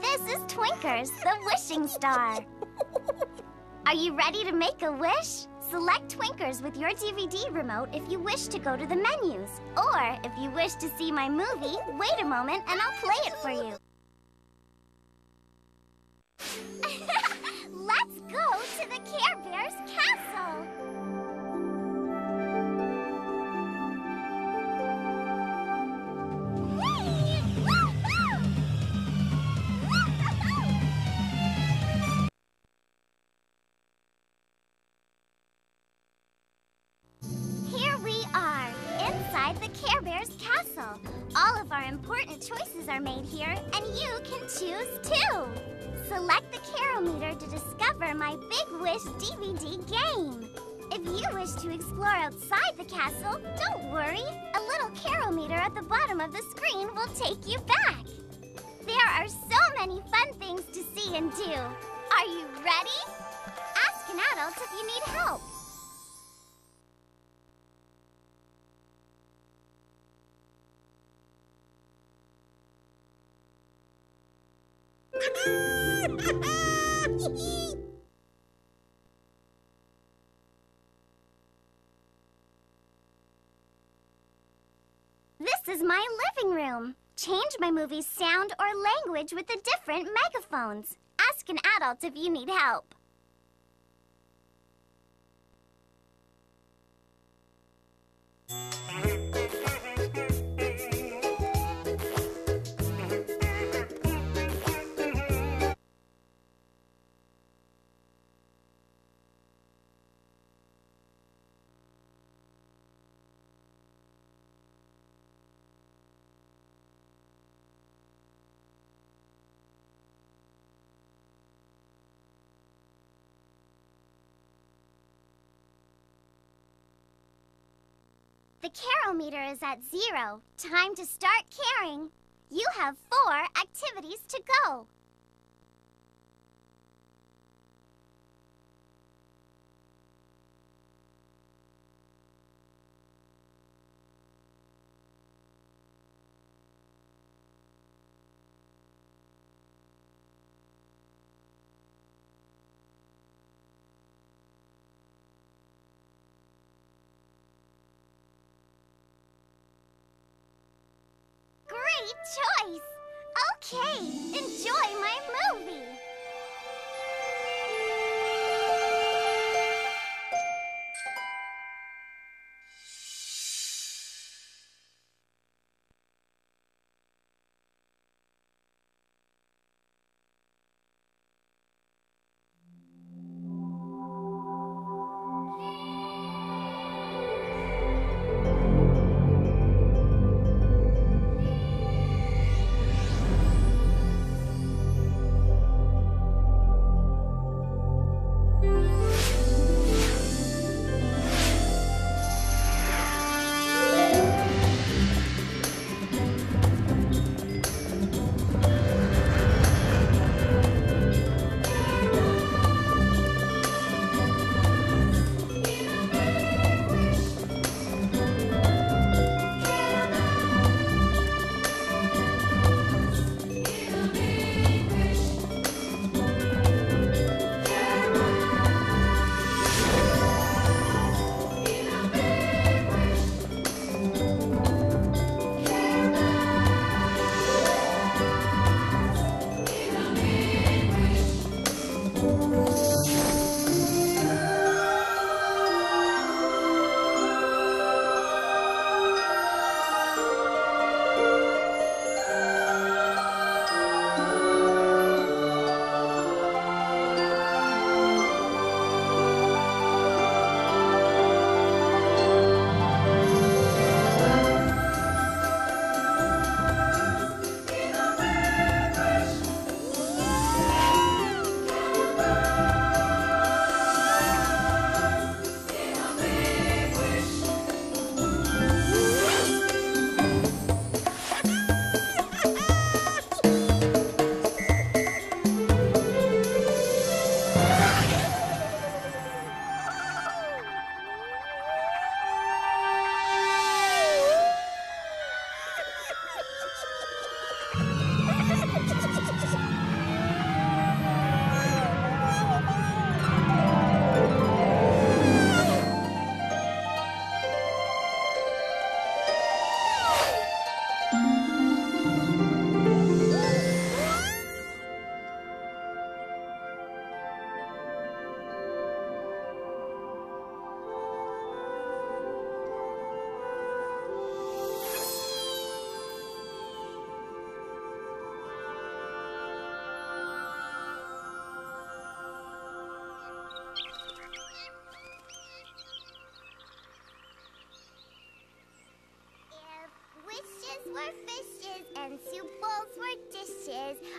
this is Twinkers, the wishing star. Are you ready to make a wish? Select Twinkers with your DVD remote if you wish to go to the menus. Or if you wish to see my movie, wait a moment and I'll play it for you. Wish to explore outside the castle, don't worry. A little Carometer at the bottom of the screen will take you back. There are so many fun things to see and do. Are you ready? Ask an adult if you need help. This is my living room. Change my movie's sound or language with the different megaphones. Ask an adult if you need help. The carometer is at zero. Time to start caring. You have four activities to go.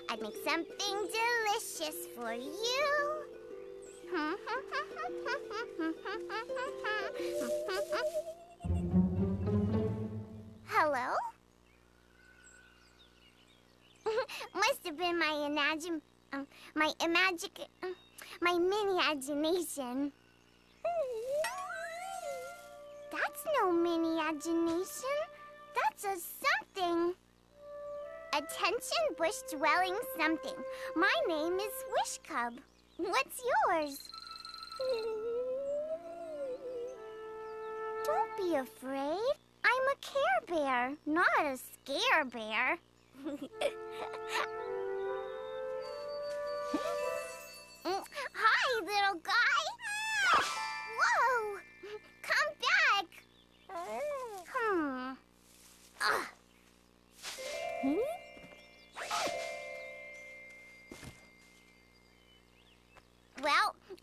I'd make something delicious for you. Hello? Must have been my imagine, um, my imagic, um, my mini imagination. That's no mini imagination. That's a something. Attention, bush dwelling something. My name is Wish Cub. What's yours? Don't be afraid. I'm a Care Bear, not a Scare Bear. Mm, Hi, little guy.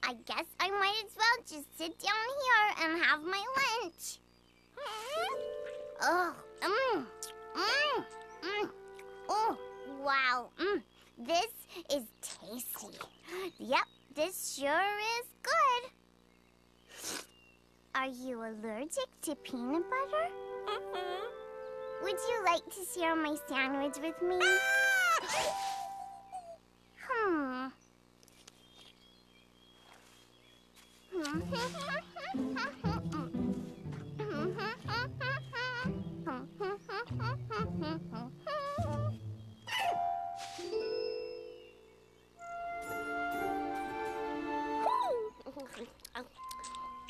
I guess I might as well just sit down here and have my lunch. Oh, mmm, mmm, mmm. Oh, wow. Mm, this is tasty. Yep, this sure is good. Are you allergic to peanut butter? Would you like to share my sandwich with me? Hmm.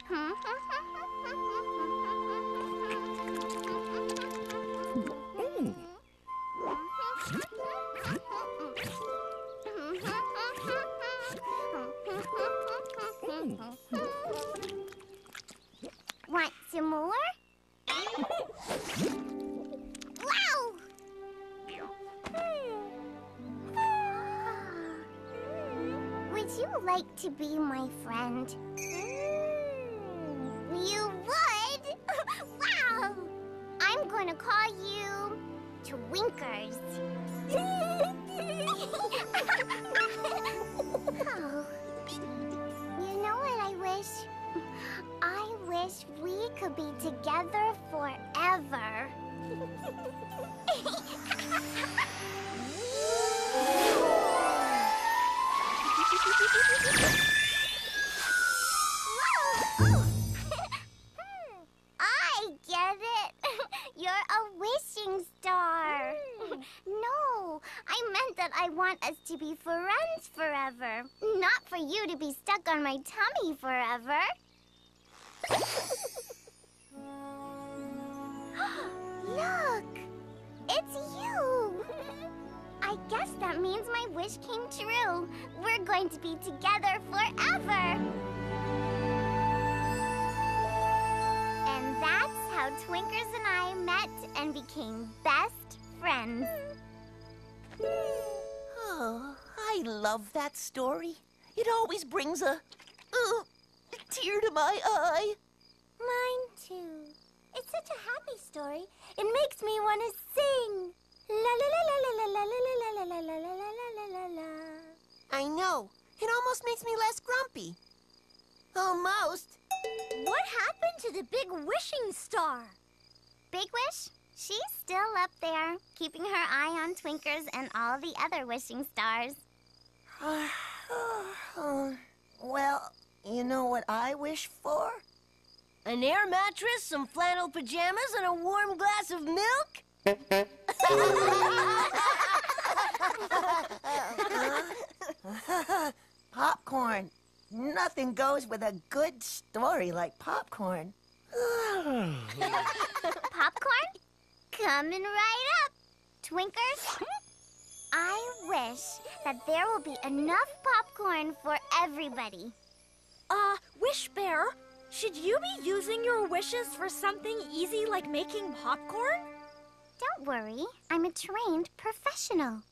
Huh? Some more? wow! Would you like to be my friend? You would? wow! I'm going to call you Twinkers. oh. You know what I wish? I wish we could be together forever. I get it. You're a wishing star. No, I meant that I want us to be friends forever, not for you to be stuck on my tummy forever. Look! It's you! I guess that means my wish came true. We're going to be together forever. And that's how Twinkers and I met and became best friends. Oh, I love that story. It always brings a, uh, a tear to my eye. Mine too. It's such a happy story. It makes me want to sing. La la la la la la la la la la la la la la la la la. I know. It almost makes me less grumpy. Almost. What happened to the big wishing star? Big Wish? She's still up there, keeping her eye on Twinkers and all the other wishing stars. well, you know what I wish for? An air mattress, some flannel pajamas, and a warm glass of milk? popcorn. Nothing goes with a good story like popcorn. Popcorn? Coming right up. Twinkers? I wish that there will be enough popcorn for everybody. Uh, Wish Bear, should you be using your wishes for something easy like making popcorn? Don't worry, I'm a trained professional.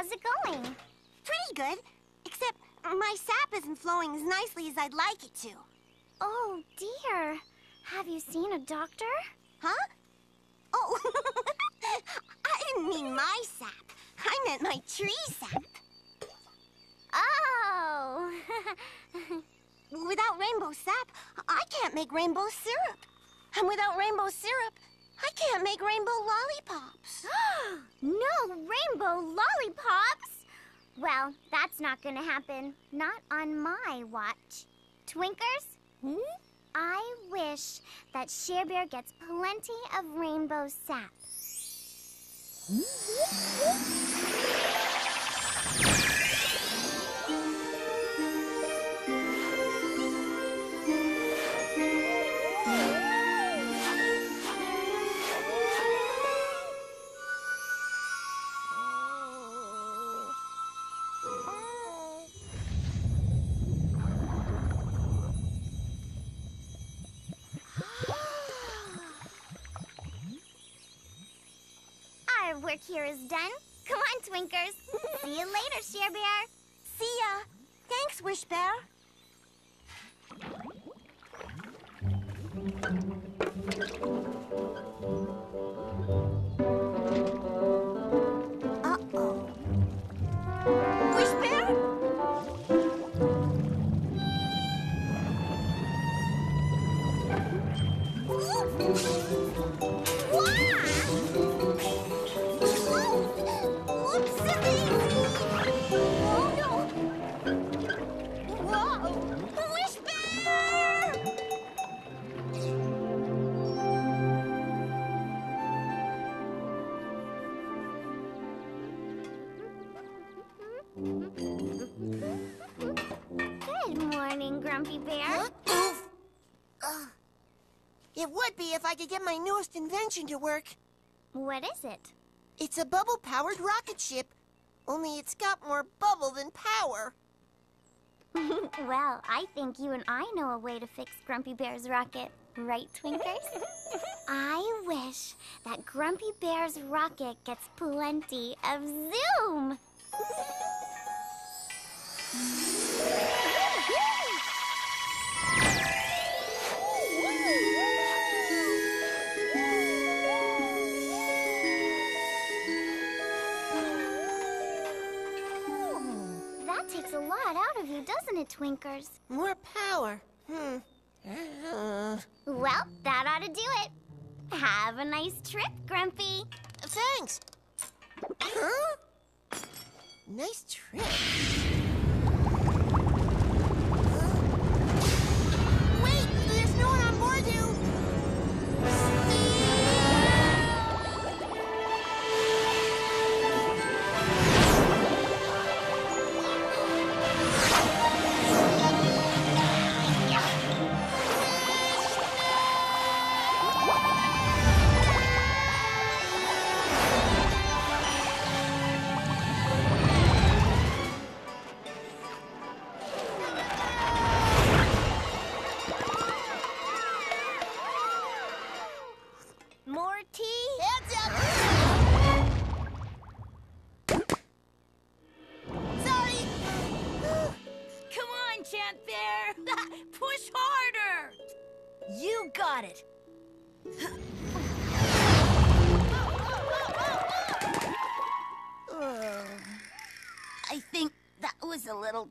How's it going? Pretty good, except my sap isn't flowing as nicely as I'd like it to. Oh, dear. Have you seen a doctor? Huh? Oh, I didn't mean my sap. I meant my tree sap. Oh! Without rainbow sap, I can't make rainbow syrup. And without rainbow syrup, I can't make rainbow lollipops. no rainbow lollipops! Well, that's not gonna happen. Not on my watch. Twinkers? Hmm? I wish that Share Bear gets plenty of rainbow sap. here is done. Come on, Twinkers. See you later, Share Bear. See ya. Thanks, Wish Bear. Uh-oh. Wish Bear? Would be if I could get my newest invention to work. What is it? It's a bubble-powered rocket ship. Only it's got more bubble than power. well, I think you and I know a way to fix Grumpy Bear's rocket. Right, Twinkers? I wish that Grumpy Bear's rocket gets plenty of zoom. lot out of you, doesn't it, Twinkers? More power. Hmm. Uh, Well, that ought to do it. Have a nice trip, Grumpy. thanks. Huh? Nice trip.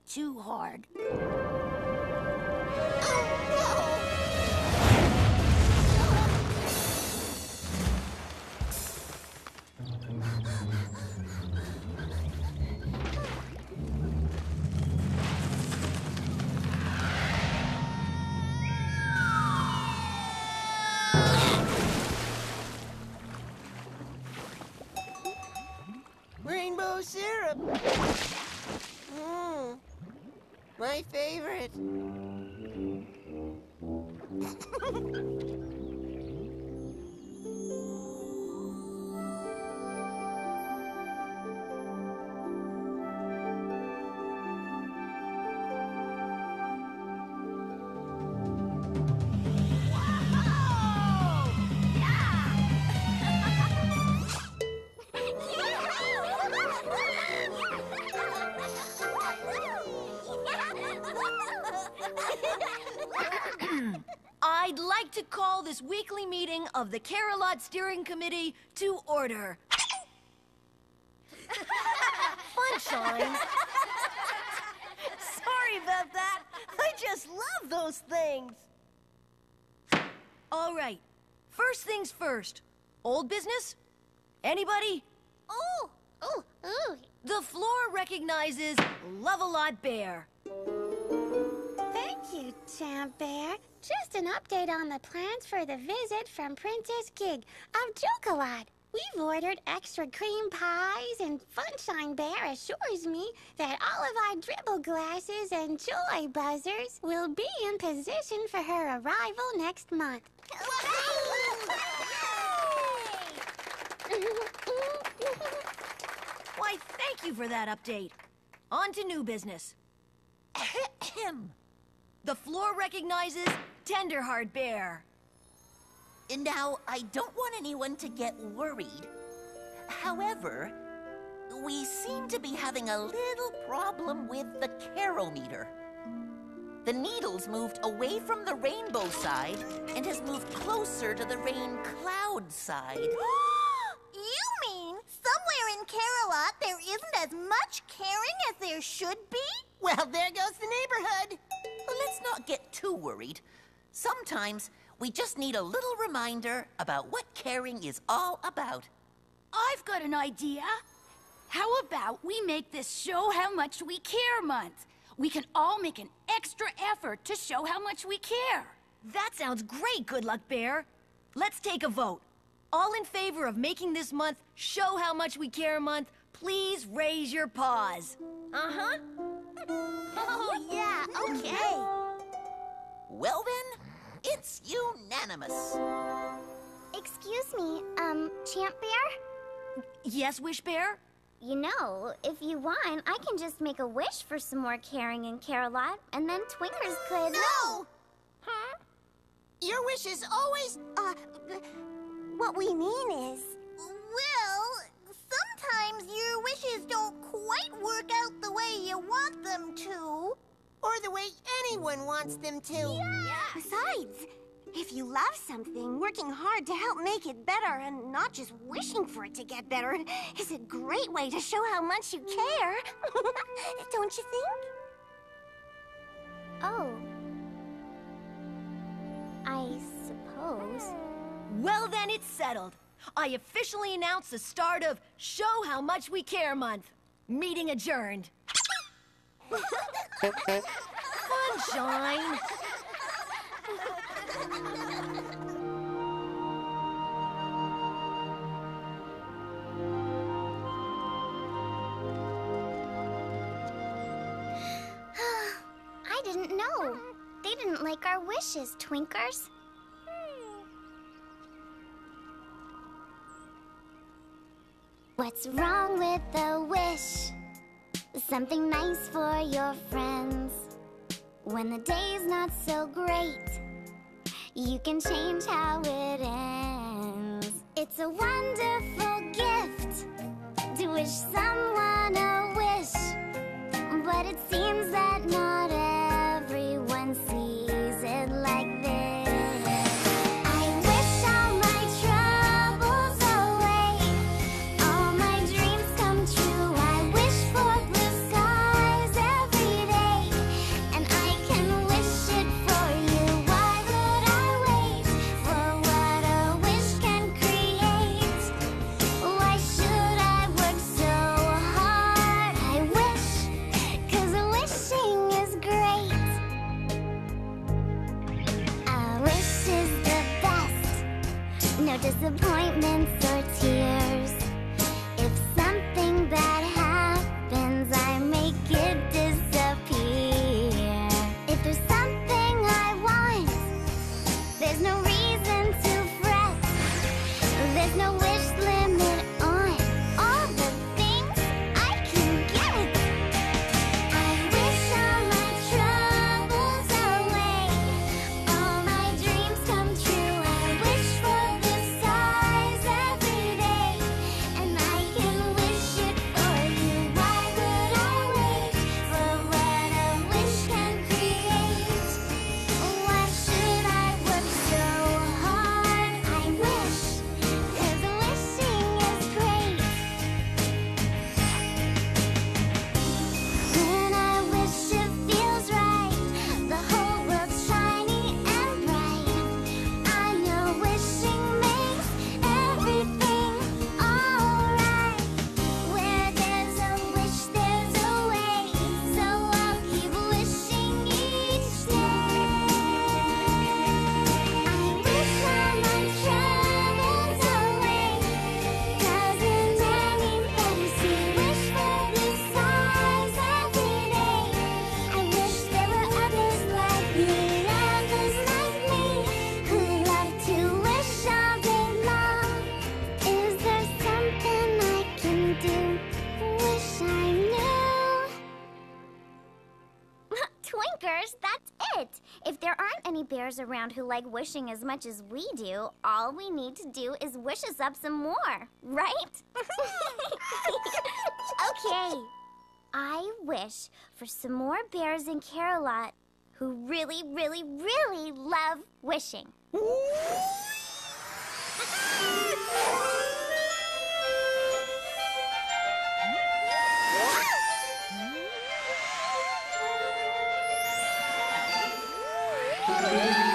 Too hard. Of the Care-a-Lot Steering Committee to order. Funshine. Sorry about that. I just love those things. All right. First things first. Old business? Anybody? Ooh, ooh, ooh. The floor recognizes Love-A-Lot Bear. You, Bear. Just an update on the plans for the visit from Princess Gig of Jokalot. We've ordered extra cream pies, and Funshine Bear assures me that all of our dribble glasses and joy buzzers will be in position for her arrival next month. Why, thank you for that update. On to new business. Ahem. The floor recognizes Tenderheart Bear. And now, I don't want anyone to get worried. However, we seem to be having a little problem with the carometer. The needle's moved away from the rainbow side and has moved closer to the rain cloud side. You mean somewhere in Care-a-Lot there isn't as much caring as there should be? Well, there goes the neighborhood. Let's not get too worried. Sometimes we just need a little reminder about what caring is all about. I've got an idea. How about we make this Show How Much We Care month? We can all make an extra effort to show how much we care. That sounds great, Good Luck Bear. Let's take a vote. All in favor of making this month Show How Much We Care month, please raise your paws. Uh-huh. Oh, yeah, okay. Well, then, it's unanimous. Excuse me, um, Champ Bear? Yes, Wish Bear? You know, if you want, I can just make a wish for some more caring in Care-a-Lot, and then Twinkers could... No! Huh? Your wish is always. Uh, what we mean is. Well, sometimes your wishes don't quite work out the way you want them to. Or the way anyone wants them to. Yeah. Besides, if you love something, working hard to help make it better and not just wishing for it to get better is a great way to show how much you care. Don't you think? Oh. I suppose. Well, then it's settled. I officially announce the start of Show How Much We Care month. Meeting adjourned. Funshine! I didn't know. They didn't like our wishes, Twinkers. What's wrong with the wish? Something nice for your friends. When the day's not so great, you can change how it ends. It's a wonderful gift to wish someone a wish. But it seems that not disappointments around who like wishing as much as we do, all we need to do is wish us up some more, right? okay. I wish for some more bears in Care-a-Lot who really, really, really love wishing. Uh-oh.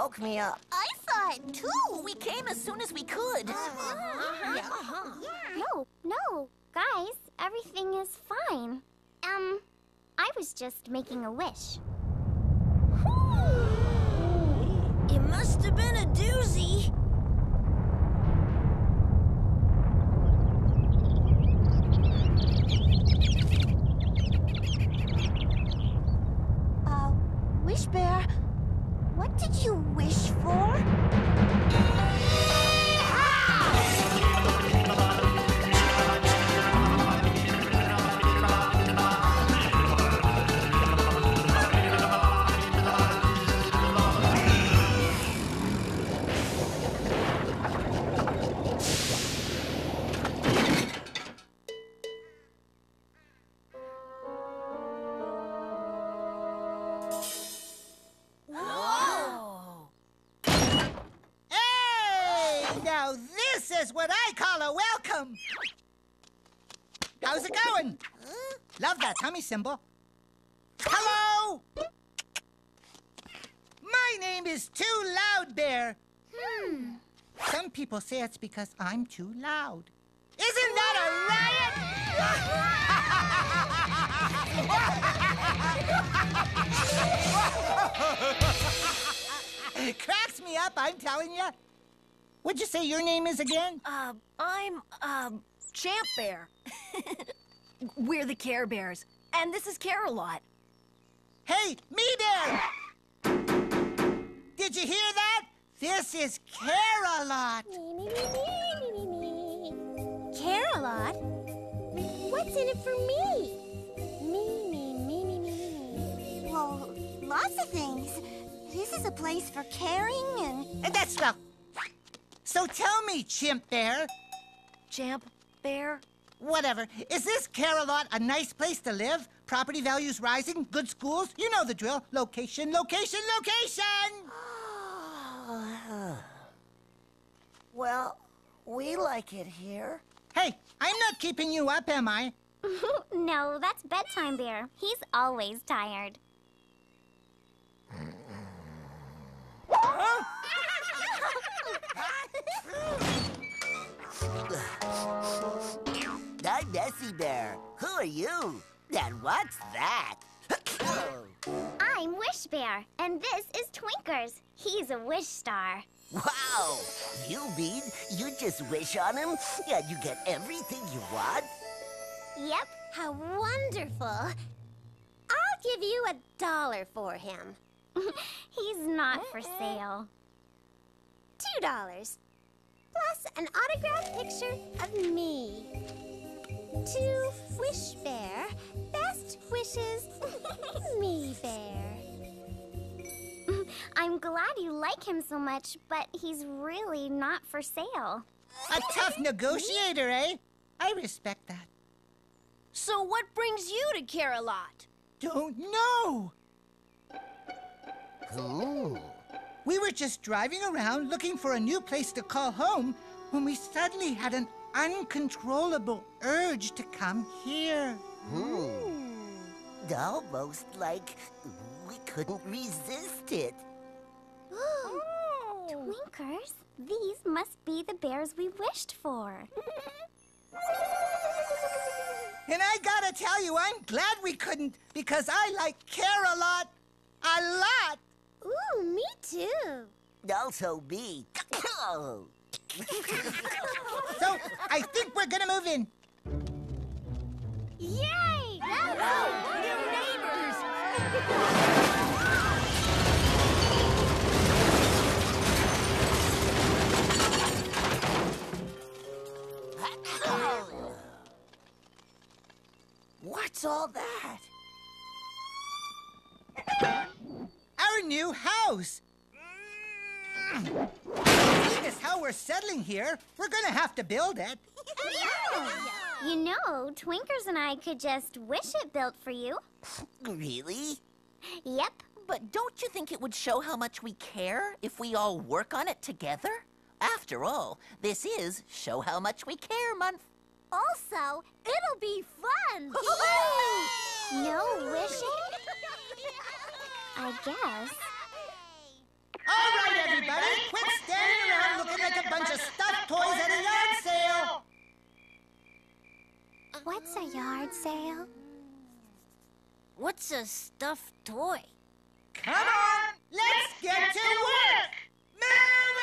Woke me up. I saw it too. We came as soon as we could. Yeah, yeah, yeah. No, no. Guys, everything is fine. Um, I was just making a wish. It must have been a doozy. Uh, Wish Bear, what did you wish for? That tummy symbol. Hello! My name is Too Loud Bear. Hmm. Some people say it's because I'm too loud. Isn't that a riot? It cracks me up, I'm telling you. What'd you say your name is again? Uh, I'm, um, Champ Bear. We're the Care Bears, and this is Care-a-Lot. Hey, me there! Did you hear that? This is Care-a-Lot. Me-me-me-me-me-me-me. Care-a-Lot? What's in it for me? Me, me, me, me, me, me. Well, lots of things. This is a place for caring and... And that's well. So tell me, Chimp Bear, Champ Bear? Whatever, is this Care-a-Lot a nice place to live? Property values rising, good schools? You know the drill. Location, location, location! Well, we like it here. Hey, I'm not keeping you up, am I? no, that's bedtime bear. He's always tired. I'm Messy Bear. Who are you? And what's that? I'm Wish Bear, and this is Twinkers. He's a wish star. wow! You mean you just wish on him and you get everything you want? Yep. How wonderful. I'll give you a dollar for him. He's not for uh-uh. sale. Two dollars. Plus an autographed picture of me. To Wish Bear, best wishes, me Bear. I'm glad you like him so much, but he's really not for sale. A tough negotiator, eh? I respect that. So what brings you to Care-a-Lot? Don't know. Ooh. We were just driving around looking for a new place to call home when we suddenly had an uncontrollable urge to come here. Hmm. Almost like we couldn't resist it. Twinkers, these must be the bears we wished for. And I gotta tell you, I'm glad we couldn't because I like Care-a-Lot a lot. A lot. Ooh, me too. Also me. So I think we're gonna move in. Yay! New neighbors! What's all that? Our new house. Seeing as how we're settling here, we're gonna have to build it. You know, Twinkers and I could just wish it built for you. Really? Yep. But don't you think it would show how much we care if we all work on it together? After all, this is Show How Much We Care Month. Also, it'll be fun. No wishing? I guess. All right, everybody, quit standing around looking like a bunch of stuffed toys at a yard sale. What's a yard sale? What's a stuffed toy? Come on, let's get to work. Move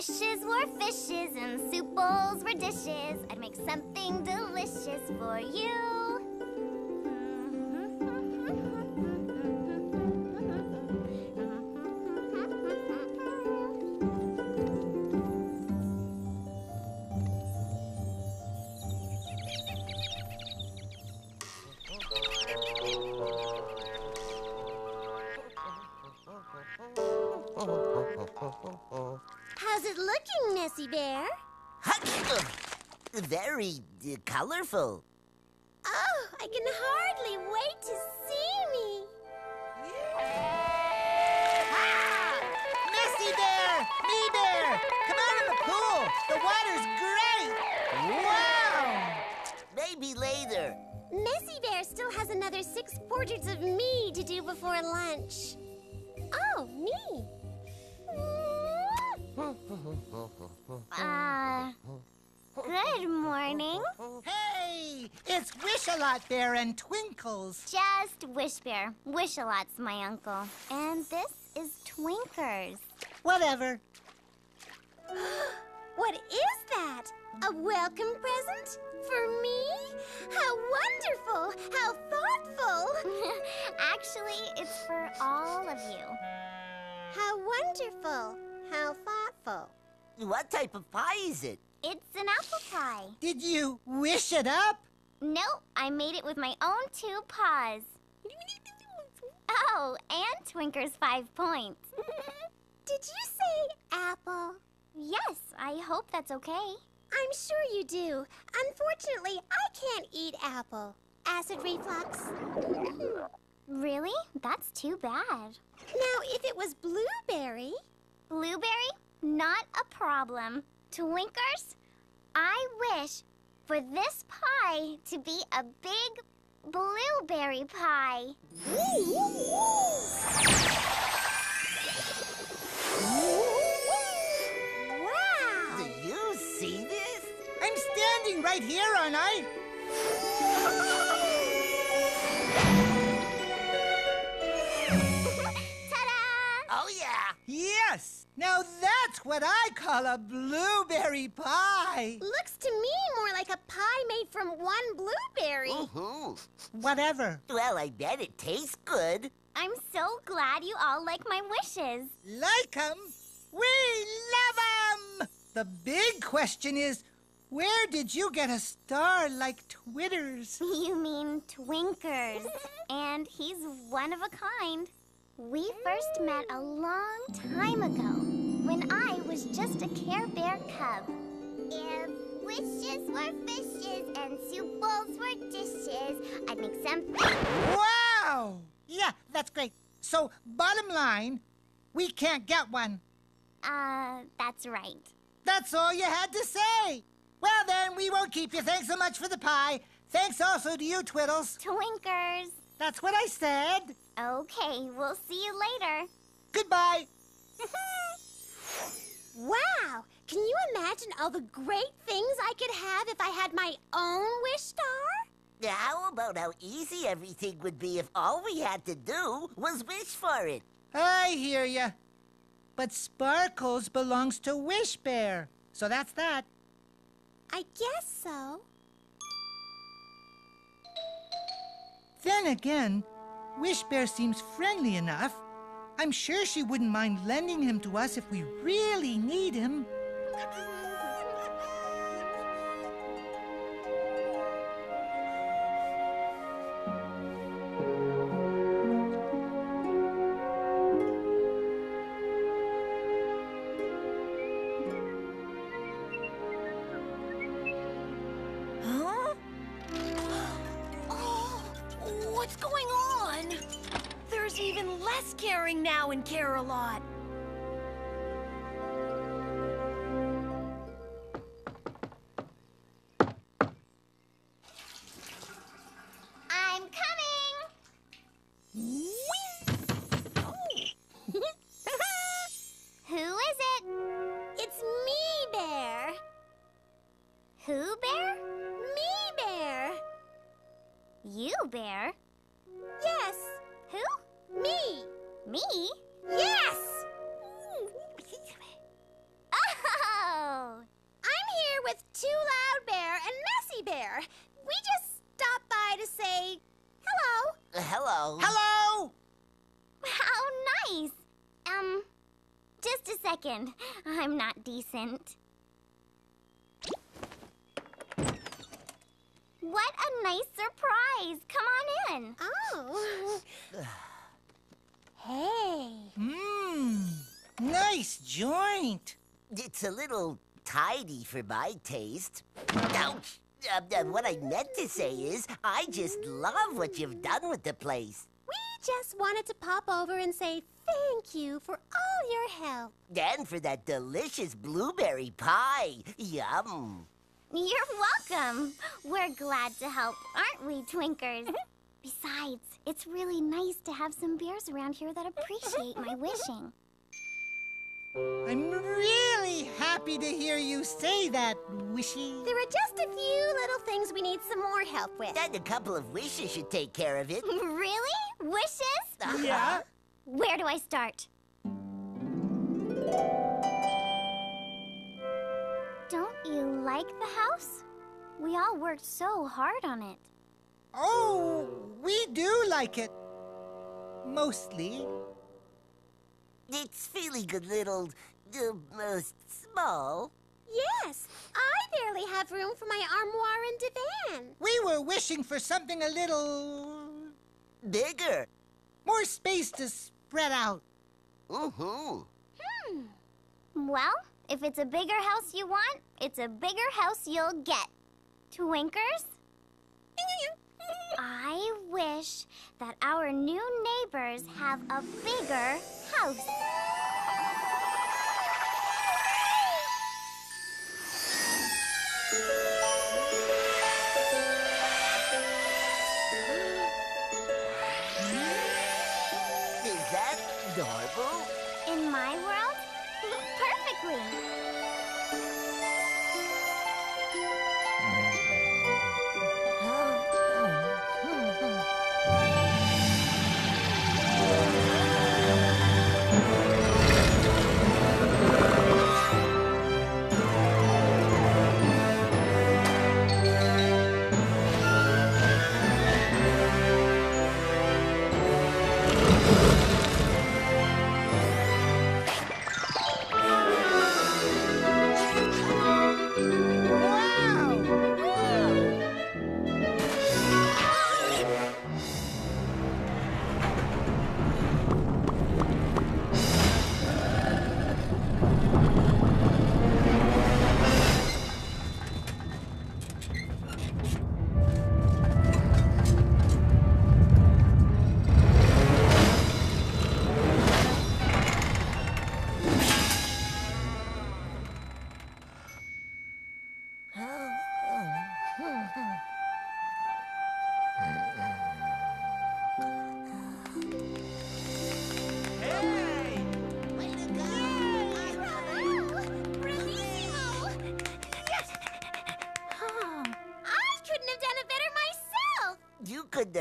wishes were fishes and soup bowls were dishes, I'd make something delicious for you. Very uh, colorful. And Twinkles. Just Wish Bear. Wish-A-Lot's my uncle. And this is Twinkers. Whatever. What is that? A welcome present? For me? How wonderful! How thoughtful! Actually, it's for all of you. How wonderful! How thoughtful! What type of pie is it? It's an apple pie. Did you wish it up? Nope, I made it with my own two paws. Oh, and Twinker's five points. Did you say apple? Yes, I hope that's okay. I'm sure you do. Unfortunately, I can't eat apple. Acid reflux. Really? That's too bad. Now, if it was blueberry, Blueberry? Not a problem. Twinkers, I wish for this pie to be a big blueberry pie. wow! Do you see this? I'm standing right here, aren't I? Now that's what I call a blueberry pie. Looks to me more like a pie made from one blueberry. hmm Whatever. Well, I bet it tastes good. I'm so glad you all like my wishes. Like 'em? We love 'em! The big question is, where did you get a star like Twitter's? You mean Twinkers. and he's one of a kind. We first met a long time ago when I was just a Care Bear cub. If wishes were fishes and soup bowls were dishes, I'd make something. Wow! Yeah, that's great. So, bottom line, we can't get one. Uh, that's right. That's all you had to say. Well, then, we won't keep you. Thanks so much for the pie. Thanks also to you, Twiddles. Twinkers. That's what I said. Okay, we'll see you later. Goodbye. Wow! Can you imagine all the great things I could have if I had my own wish star? How about how easy everything would be if all we had to do was wish for it? I hear ya. But Sparkles belongs to Wish Bear. So that's that. I guess so. Then again, Wish Bear seems friendly enough. I'm sure she wouldn't mind lending him to us if we really need him. It's a little tidy for my taste. Ouch! Uh, uh, what I meant to say is, I just love what you've done with the place. We just wanted to pop over and say thank you for all your help. And for that delicious blueberry pie. Yum. You're welcome. We're glad to help, aren't we, Twinkers? Besides, it's really nice to have some bears around here that appreciate my wishing. I'm really happy to hear you say that, Wishy. There are just a few little things we need some more help with. And a couple of wishes should take care of it. really? Wishes? Uh-huh. Yeah? Where do I start? Don't you like the house? We all worked so hard on it. Oh, we do like it. Mostly. It's feeling a little uh, uh, small. Yes, I barely have room for my armoire and divan. We were wishing for something a little. Bigger. more space to spread out. Mm-hmm. Well, if it's a bigger house you want, it's a bigger house you'll get. Twinkers? I wish that our new neighbors have a bigger house.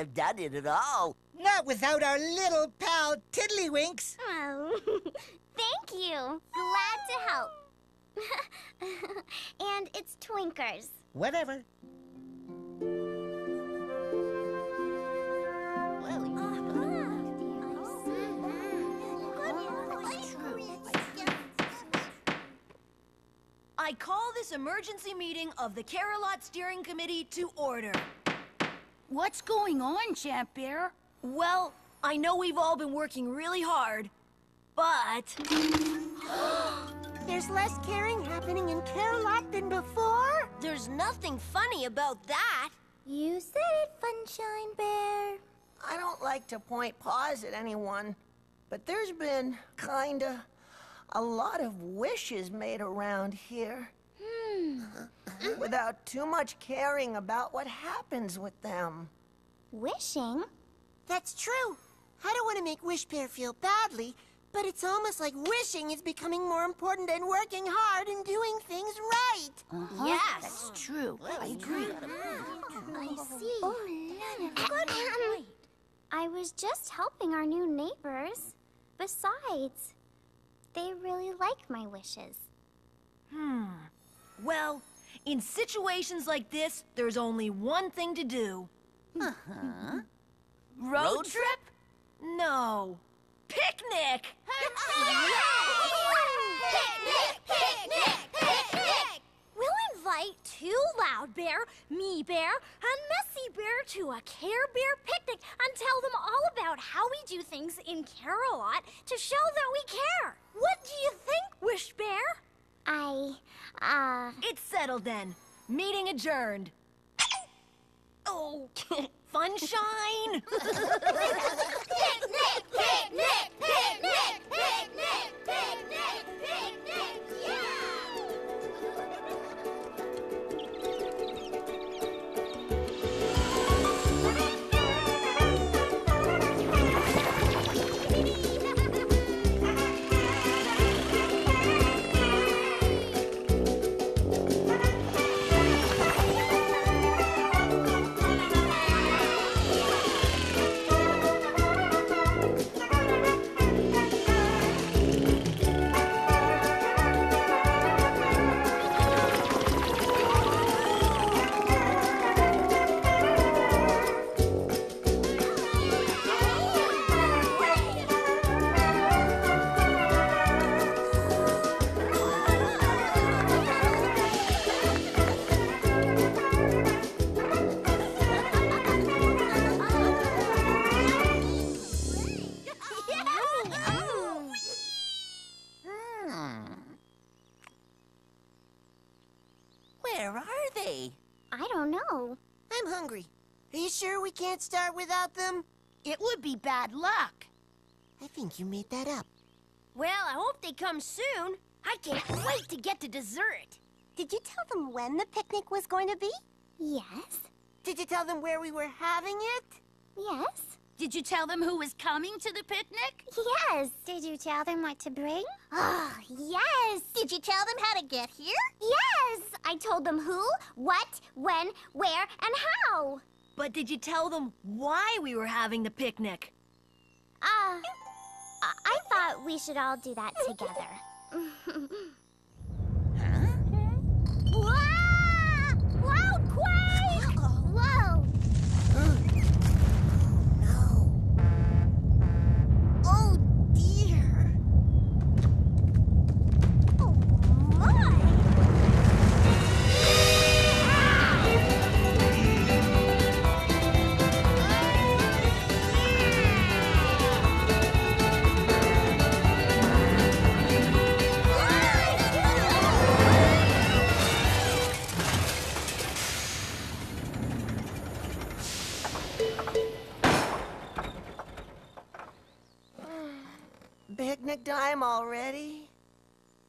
Have done it at all. Not without our little pal Tiddlywinks. Oh, thank you. Glad to help. and it's Twinkers. Whatever. Uh-huh. I call this emergency meeting of the Care-a-Lot Steering Committee to order. What's going on, Champ Bear? Well, I know we've all been working really hard, but There's less caring happening in Care-a-Lot than before? There's nothing funny about that. You said it, Funshine Bear. I don't like to point paws at anyone, but there's been kinda a lot of wishes made around here. Without too much caring about what happens with them. Wishing? That's true. I don't want to make Wish Bear feel badly, But it's almost like wishing is becoming more important than working hard and doing things right. Uh-huh. Yes, that's true. I agree. I see. Oh, Lana, good I was just helping our new neighbors. Besides, they really like my wishes. Hmm. Well, in situations like this, there's only one thing to do. Uh-huh. Road trip? No. Picnic! Picnic! Picnic! Picnic! We'll invite Too Loud Bear, Me Bear, and Messy Bear to a Care Bear picnic and tell them all about how we do things in Care-a-Lot to show that we care. What do you think, Wish Bear? I, uh... It's settled then. Meeting adjourned. oh, funshine! picnic, picnic, picnic, picnic, picnic, picnic, yeah! You sure we can't start without them? It would be bad luck. I think you made that up. Well, I hope they come soon. I can't wait to get to dessert. Did you tell them when the picnic was going to be? Yes? Did you tell them where we were having it? Yes? Did you tell them who was coming to the picnic? Yes. Did you tell them what to bring? Oh, yes. Did you tell them how to get here? Yes. I told them who, what, when, where, and how. But did you tell them why we were having the picnic? Uh, I, I thought we should all do that together. already?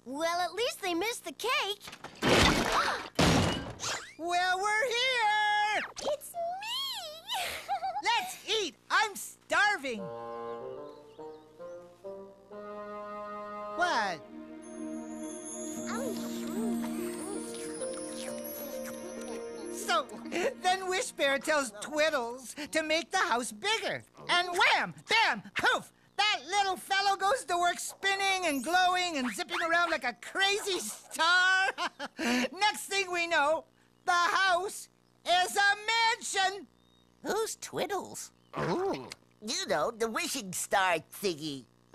Well, at least they missed the cake. Well, we're here! It's me! Let's eat! I'm starving! What? So, then Wish Bear tells Twiddles to make the house bigger. And wham! Bam! Poof! That little fellow goes to work spinning and glowing and zipping around like a crazy star. Next thing we know, the house is a mansion. Who's Twiddles? Ooh, you know, the wishing star thingy.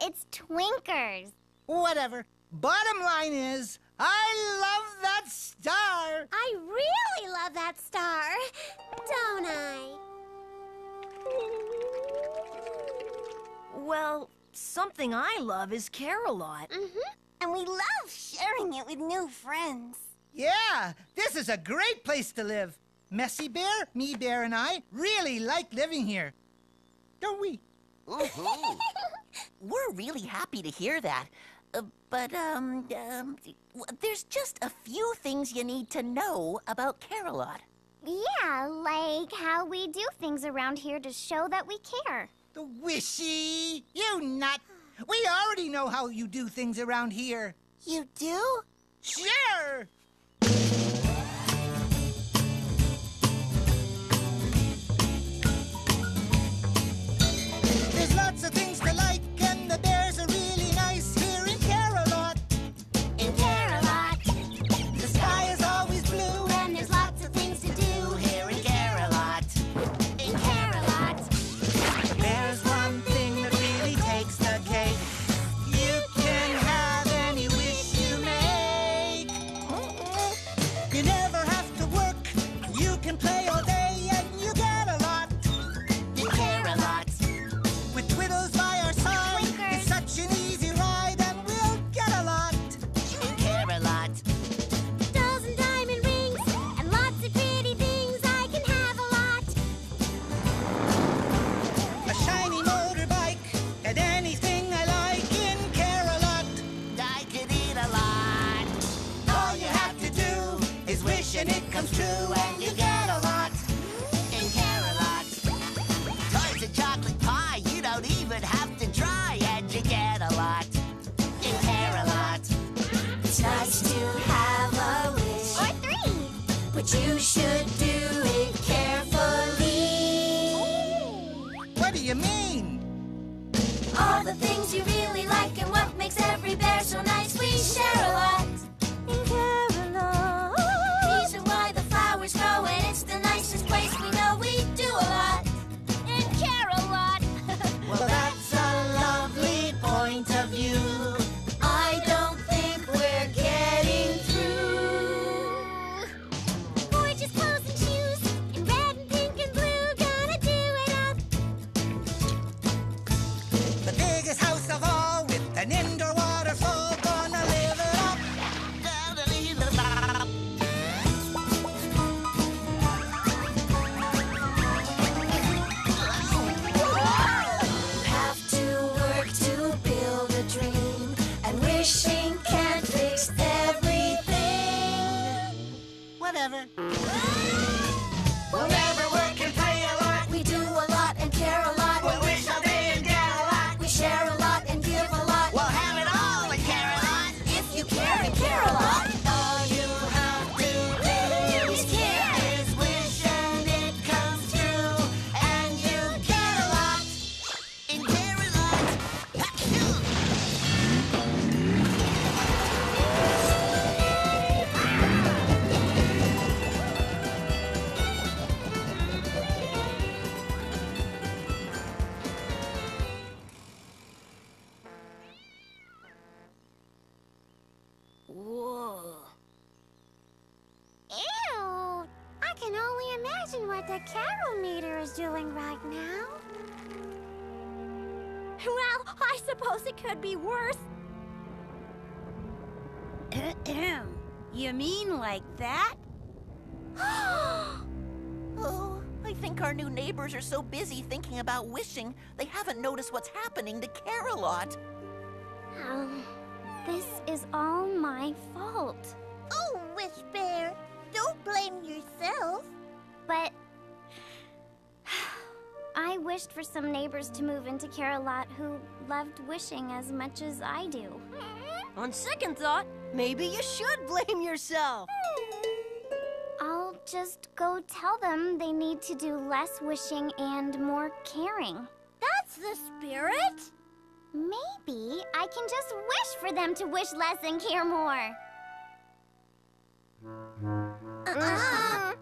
it's Twinkers. Whatever. Bottom line is, I love that star. I really love that star, don't I? Well, something I love is Care-a-Lot. Mm-hmm. And we love sharing it with new friends. Yeah, this is a great place to live. Messy Bear, Me Bear, and I really like living here. Don't we? Woohoo. We're really happy to hear that. Uh, but, um, um, there's just a few things you need to know about Care-a-Lot. Yeah, like how we do things around here to show that we care. The wishy, you nut. We already know how you do things around here. You do? Sure! Should do it carefully. What do you mean? All the things you our neighbors are so busy thinking about wishing, they haven't noticed what's happening to Care-a-Lot. Oh, this is all my fault. Oh, Wish Bear, don't blame yourself. But I wished for some neighbors to move into Care-a-Lot who loved wishing as much as I do. On second thought, maybe you should blame yourself. Hmm. I'll just go tell them they need to do less wishing and more caring. That's the spirit. Maybe I can just wish for them to wish less and care more. Uh-uh.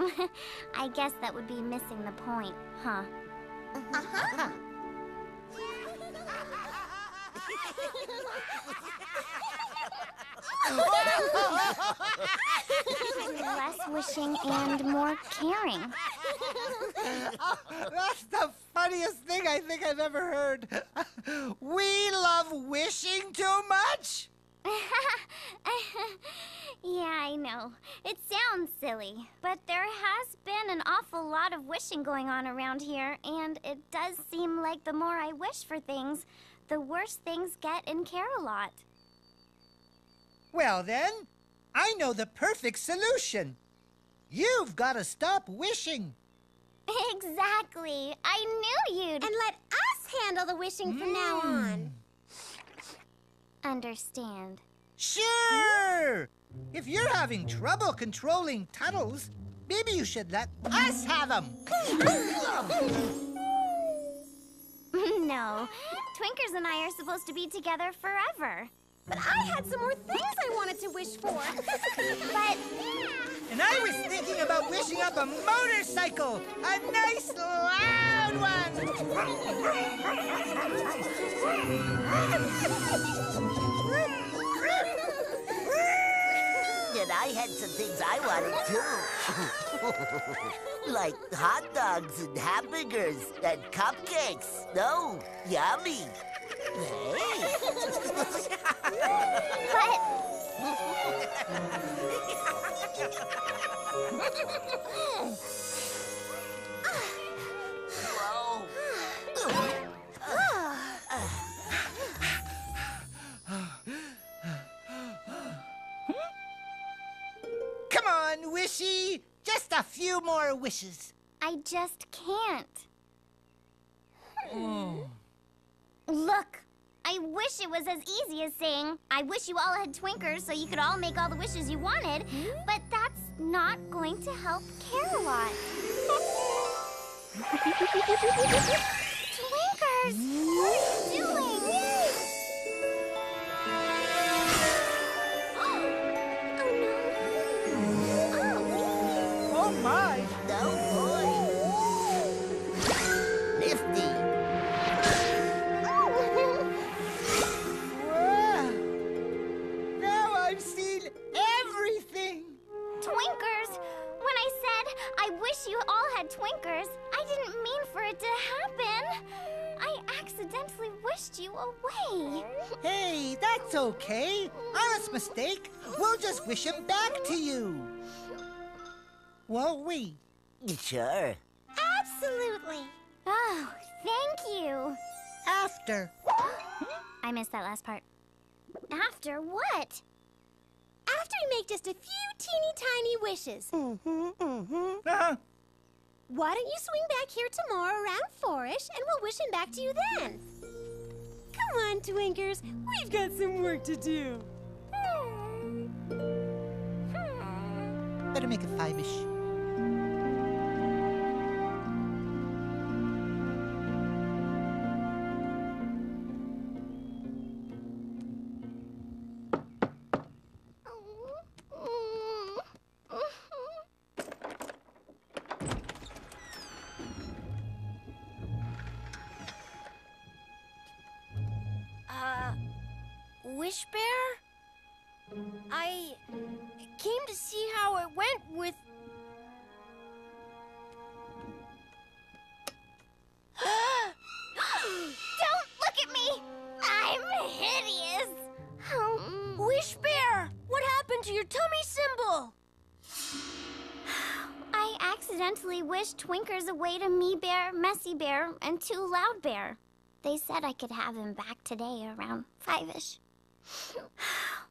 I guess that would be missing the point, huh? Uh-huh. Less wishing and more caring. That's the funniest thing I think I've ever heard. We love wishing too much. yeah, I know. It sounds silly, but there has been an awful lot of wishing going on around here, and it does seem like the more I wish for things, the worse things get in Care-a-Lot. Well, then, I know the perfect solution. You've got to stop wishing. Exactly. I knew you'd. And let us handle the wishing from now hmm. on. understand. Sure! If you're having trouble controlling tunnels, maybe you should let us have them. no, Twinkers and I are supposed to be together forever. But I had some more things I wanted to wish for. But yeah. And I was thinking about wishing up a motorcycle, a nice loud one. And I had some things I wanted too. like hot dogs and hamburgers and cupcakes. No, yummy. Hey. but Whoa. Come on, Wishy! Just a few more wishes. I just can't. Hmm. Look, I wish it was as easy as saying, I wish you all had Twinkers so you could all make all the wishes you wanted, hmm? but that's not going to help Care-a-Lot. Twinkers! What are you doing? oh Oh, oh, oh my! No, boy. Twinkers, I didn't mean for it to happen. I accidentally wished you away. Hey, that's okay. Honest mistake. We'll just wish him back to you. Won't we? Sure. Absolutely. Oh, thank you. After. I missed that last part. After what? After you make just a few teeny tiny wishes, Mm-hmm, mm-hmm. Uh-huh. Why don't you swing back here tomorrow around fourish and we'll wish him back to you then? Come on, Twinkers. We've got some work to do. Hmm. Hmm. Better make it five-ish. Wished Twinkers away to Me Bear, Messy Bear, and Too Loud Bear. They said I could have him back today around five-ish.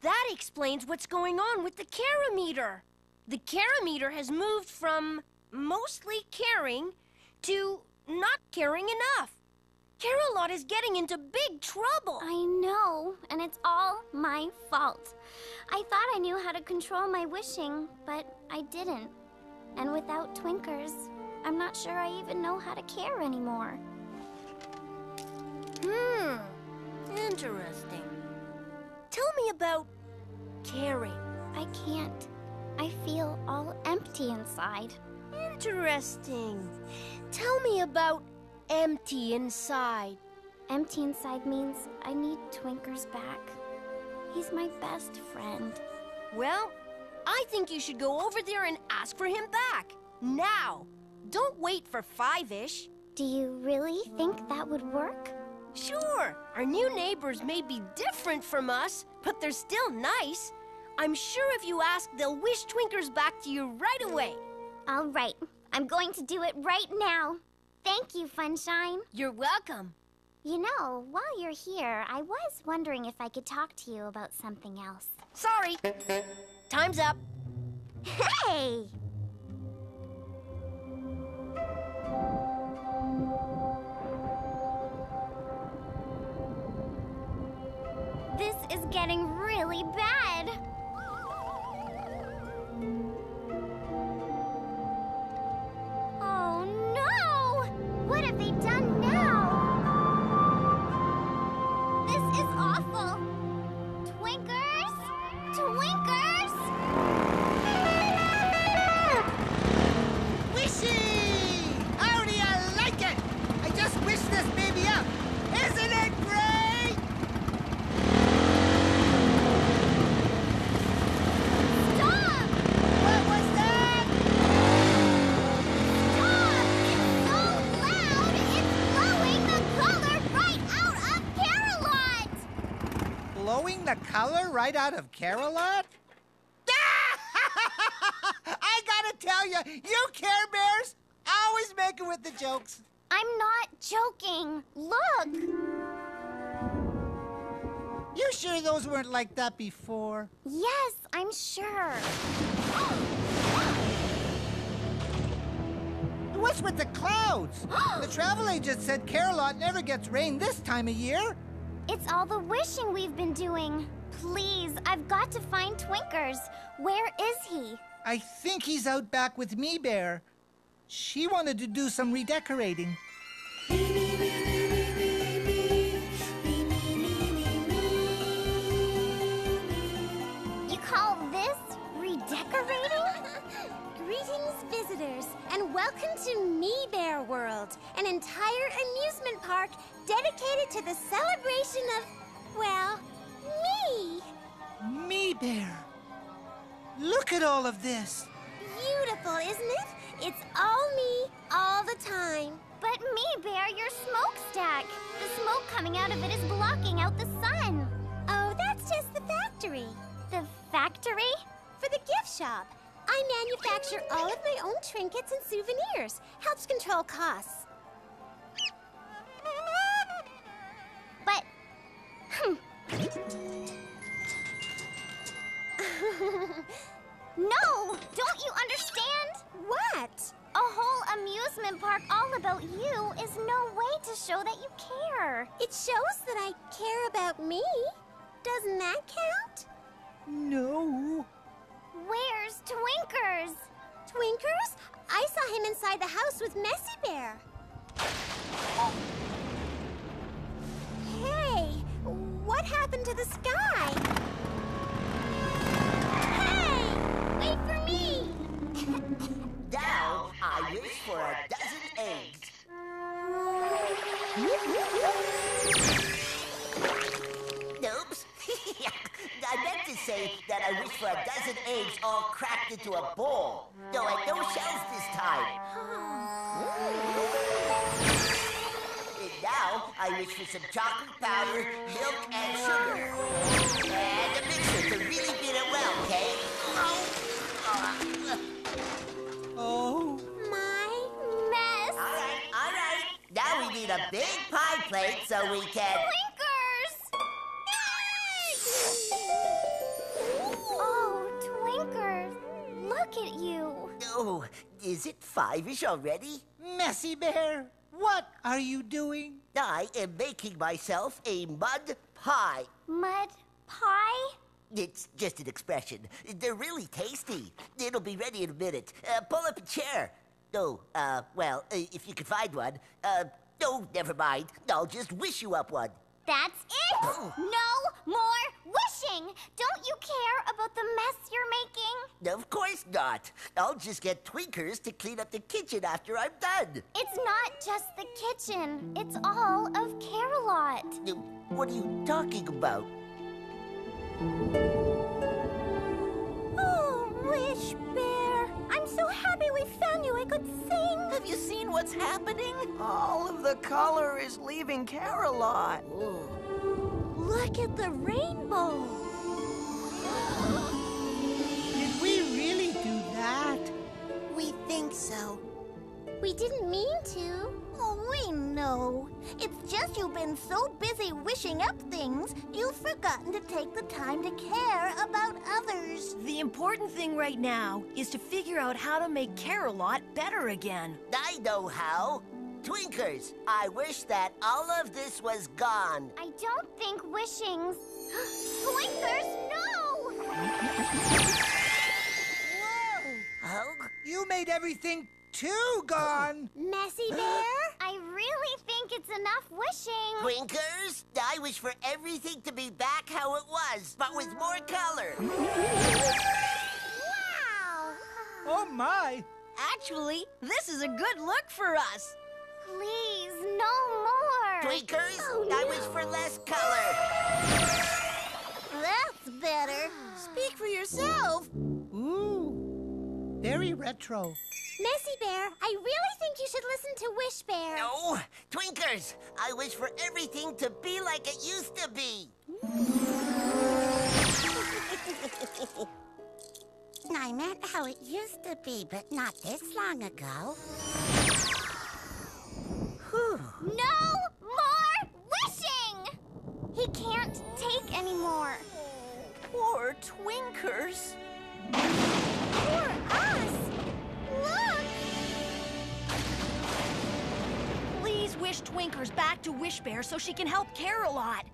That explains what's going on with the carometer. The carometer has moved from mostly caring to not caring enough. Care-a-Lot is getting into big trouble. I know, and it's all my fault. I thought I knew how to control my wishing, but I didn't. And without Twinkers, I'm not sure I even know how to care anymore. Hmm. Interesting. Tell me about caring. I can't. I feel all empty inside. Interesting. Tell me about empty inside. Empty inside means I need Twinkers back. He's my best friend. Well, I think you should go over there and ask for him back. Now. Don't wait for five-ish. Do you really think that would work? Sure, our new neighbors may be different from us, but they're still nice. I'm sure if you ask, they'll wish Twinkers back to you right away. All right, I'm going to do it right now. Thank you, Funshine. You're welcome. You know, while you're here, I was wondering if I could talk to you about something else. Sorry. Time's up. Hey! This is getting really bad. Right out of Care-a-Lot? I gotta tell you, you Care Bears always make it with the jokes. I'm not joking. Look! You sure those weren't like that before? Yes, I'm sure. What's with the clouds? the travel agent said Care-a-Lot never gets rain this time of year. It's all the wishing we've been doing. Please, I've got to find Twinkers. Where is he? I think he's out back with Me Bear. She wanted to do some redecorating. You call this redecorating? Greetings, visitors, and welcome to Me Bear World, an entire amusement park dedicated to the celebration of, well, me. Me, Bear. Look at all of this. Beautiful, isn't it? It's all me, all the time. But me, Bear, your smokestack. The smoke coming out of it is blocking out the sun. Oh, that's just the factory. The factory? For the gift shop. I manufacture all of my own trinkets and souvenirs. Helps control costs. But. Hmm. no! Don't you understand? What? A whole amusement park all about you is no way to show that you care. It shows that I care about me. Doesn't that count? No. Where's Twinkers? Twinkers? I saw him inside the house with Messy Bear. Hey, what happened to the sky? Hey, wait for me! Now, I wish for a dozen eggs. Oops. I meant to say that I wish for a dozen eggs all cracked into a bowl. No, I no shells this time. And now, I wish for some chocolate powder, milk, and sugar. And a mixer to really beat it well, okay? Oh. oh. My Mess. All right, all right. Now we need a big pie plate so we can... Twinkers! Oh, Twinkers. Look at you. Oh, is it five-ish already? Messy Bear, what are you doing? I am making myself a mud pie. Mud pie? It's just an expression. They're really tasty. It'll be ready in a minute. Uh, pull up a chair. No, uh, well, uh, if you can find one. Uh, no, never mind. I'll just wish you up one. That's it! No more wishing! Don't you care about the mess you're making? Of course not. I'll just get Twinkers to clean up the kitchen after I'm done. It's not just the kitchen, it's all of Care-a-Lot. Uh, What are you talking about? Oh, Wish you seen what's happening? All of the color is leaving Care-a-Lot. Look at the rainbow. Did we really do that? We think so. We didn't mean to. Oh, we know. It's just you've been so busy wishing up things, you've forgotten to take the time to care about others. The important thing right now is to figure out how to make Care-a-Lot better again. I know how. Twinkers, I wish that all of this was gone. I don't think wishing's Twinkers, no! Whoa! Oh, You made everything too gone. Messy Bear? I really think it's enough wishing. Twinkers, I wish for everything to be back how it was, but with more color. Wow! Oh my! Actually, this is a good look for us. Please, no more. Twinkers, Oh, I wish for less color. That's better. Speak for yourself. Ooh, very retro. Messy Bear, I really think you should listen to Wish Bear. No, Twinkers, I wish for everything to be like it used to be. I meant how it used to be, but not this long ago. No more wishing! He can't take anymore. Poor Twinkers. Poor us! Look! Please wish Twinkers back to Wish Bear so she can help Care-a-Lot.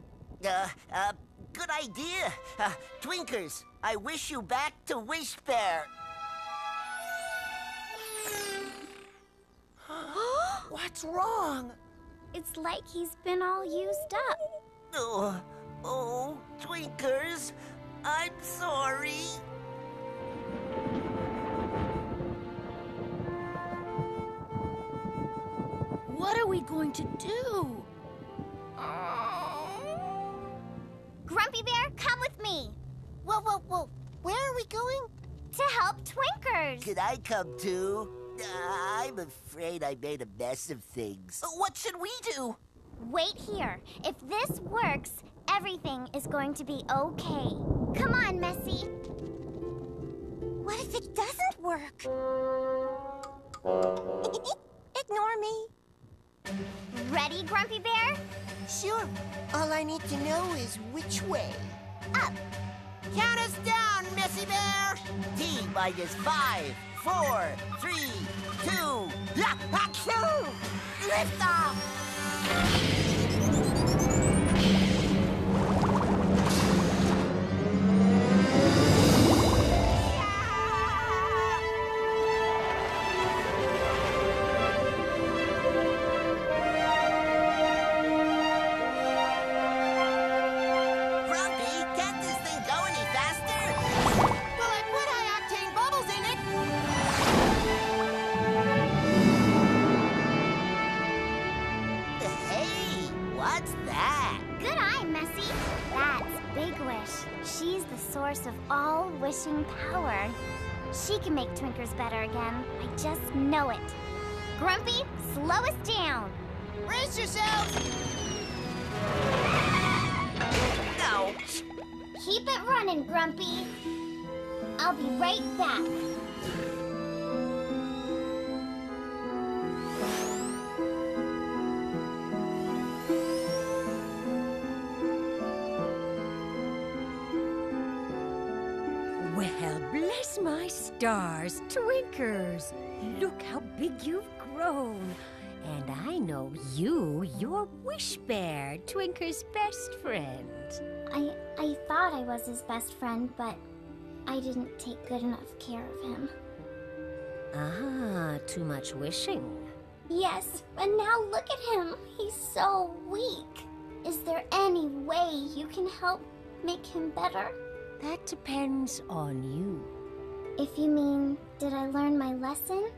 Uh, uh, good idea. Uh, Twinkers, I wish you back to Wish Bear. What's wrong? It's like he's been all used up. Oh, oh, Twinkers, I'm sorry. What are we going to do? Grumpy Bear, come with me. Whoa, whoa, whoa. Where are we going? To help Twinkers. Could I come too? Uh, I'm afraid I made a mess of things. What should we do? Wait here. If this works, everything is going to be okay. Come on, Messy. What if it doesn't work? Ignore me. Ready, Grumpy Bear? Sure. All I need to know is which way. Up. Count us down, Messy Bear! T minus five, four, three, two. Yeah, achoo! Lift off! Power. She can make Twinkers better again. I just know it. Grumpy, slow us down. Brace yourselves! Ouch! Keep it running, Grumpy. I'll be right back. Stars, Twinkers. Look how big you've grown. And I know you, your Wish Bear, Twinker's best friend. I I thought I was his best friend, but I didn't take good enough care of him. Ah, too much wishing. Yes, and now look at him. He's so weak. Is there any way you can help make him better? That depends on you. If you mean, did I learn my lesson?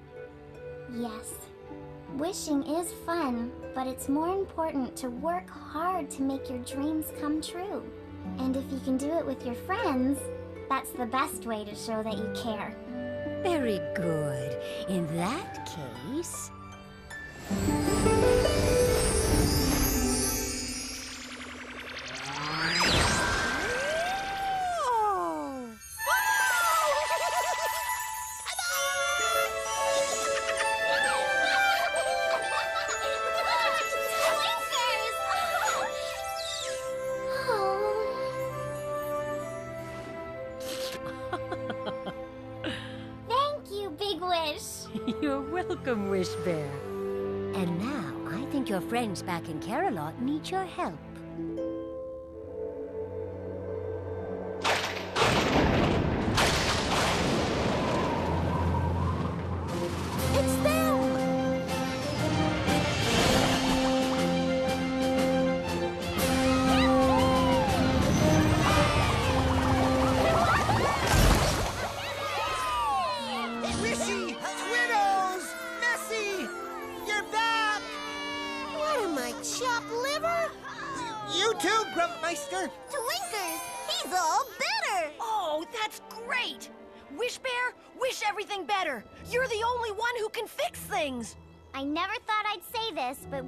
Yes. Wishing is fun, but it's more important to work hard to make your dreams come true. And if you can do it with your friends, that's the best way to show that you care. Very good. In that case. Friends back in Care-a-Lot need your help.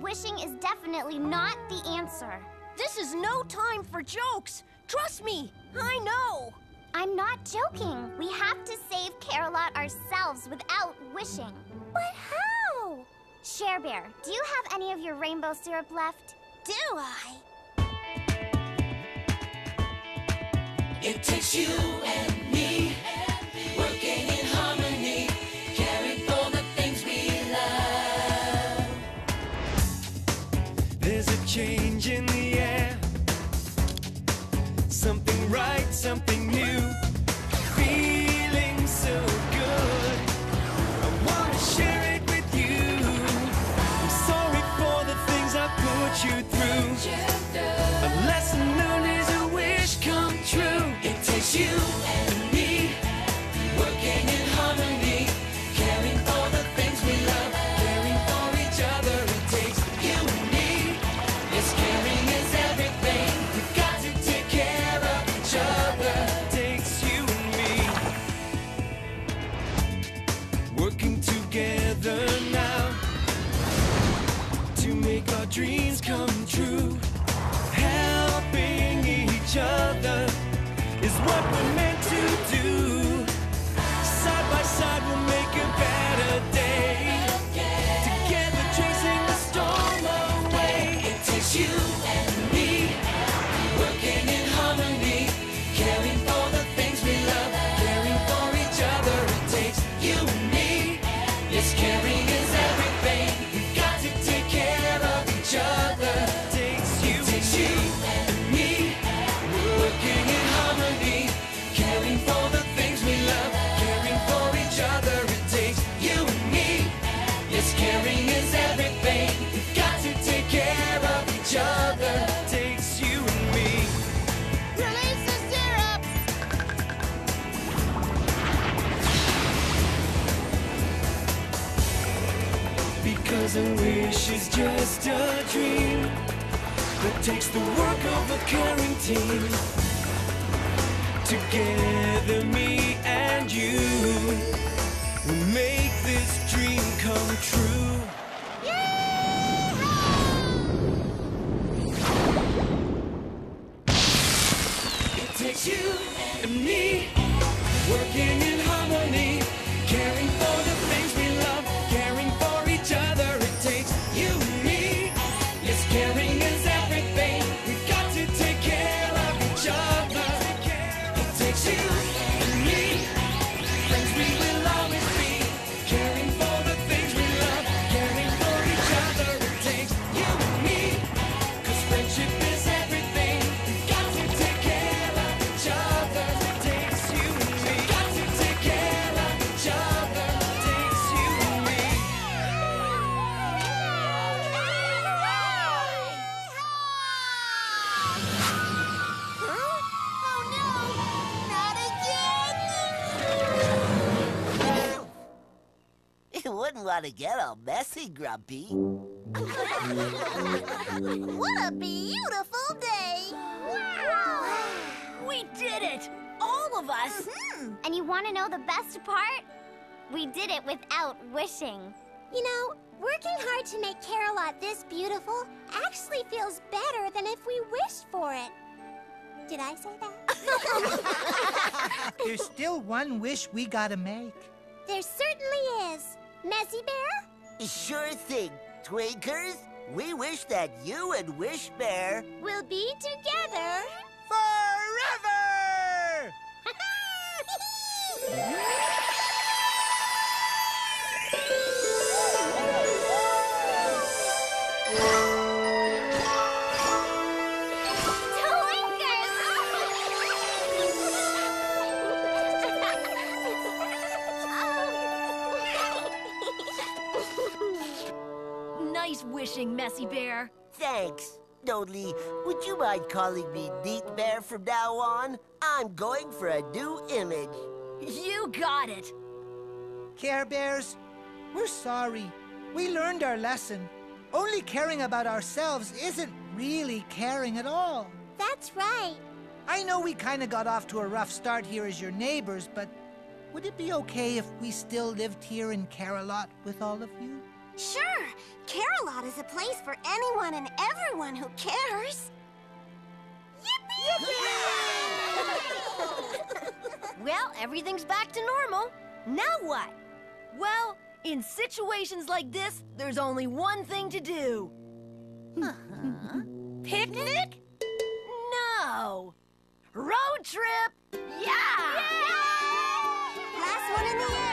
wishing is definitely not the answer. This is no time for jokes. Trust me, I know. I'm not joking. We have to save Care-a-Lot ourselves without wishing. But how? Share Bear, do you have any of your rainbow syrup left? Do I? It takes you and something right, something new. just a dream That takes the work of a caring team. Together me and you Will make this dream come true. It takes you and me working gonna get all messy, Grumpy. what a beautiful day! Wow! we did it! All of us! Mm -hmm. And you want to know the best part? We did it without wishing. You know, working hard to make Care-a-Lot this beautiful actually feels better than if we wished for it. Did I say that? There's still one wish we gotta make. There certainly is. Messy Bear? Sure thing, Twinkers. We wish that you and Wish Bear will be together forever! Messy Bear. Thanks. Dudley, would you mind calling me Neat Bear from now on? I'm going for a new image. You got it. Care Bears, we're sorry. We learned our lesson. Only caring about ourselves isn't really caring at all. That's right. I know we kind of got off to a rough start here as your neighbors, but would it be okay if we still lived here in Care a Lot with all of you? Sure, Care-a-Lot is a place for anyone and everyone who cares. Yippee! Well, everything's back to normal. Now what? Well, in situations like this, there's only one thing to do. Uh-huh. Picnic? No. Road trip? Yeah! Last one in the air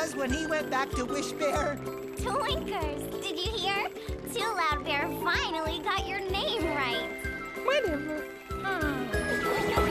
was when he went back to Wish Bear? Twinkers, did you hear? Too Loud Bear finally got your name right. Whatever. Have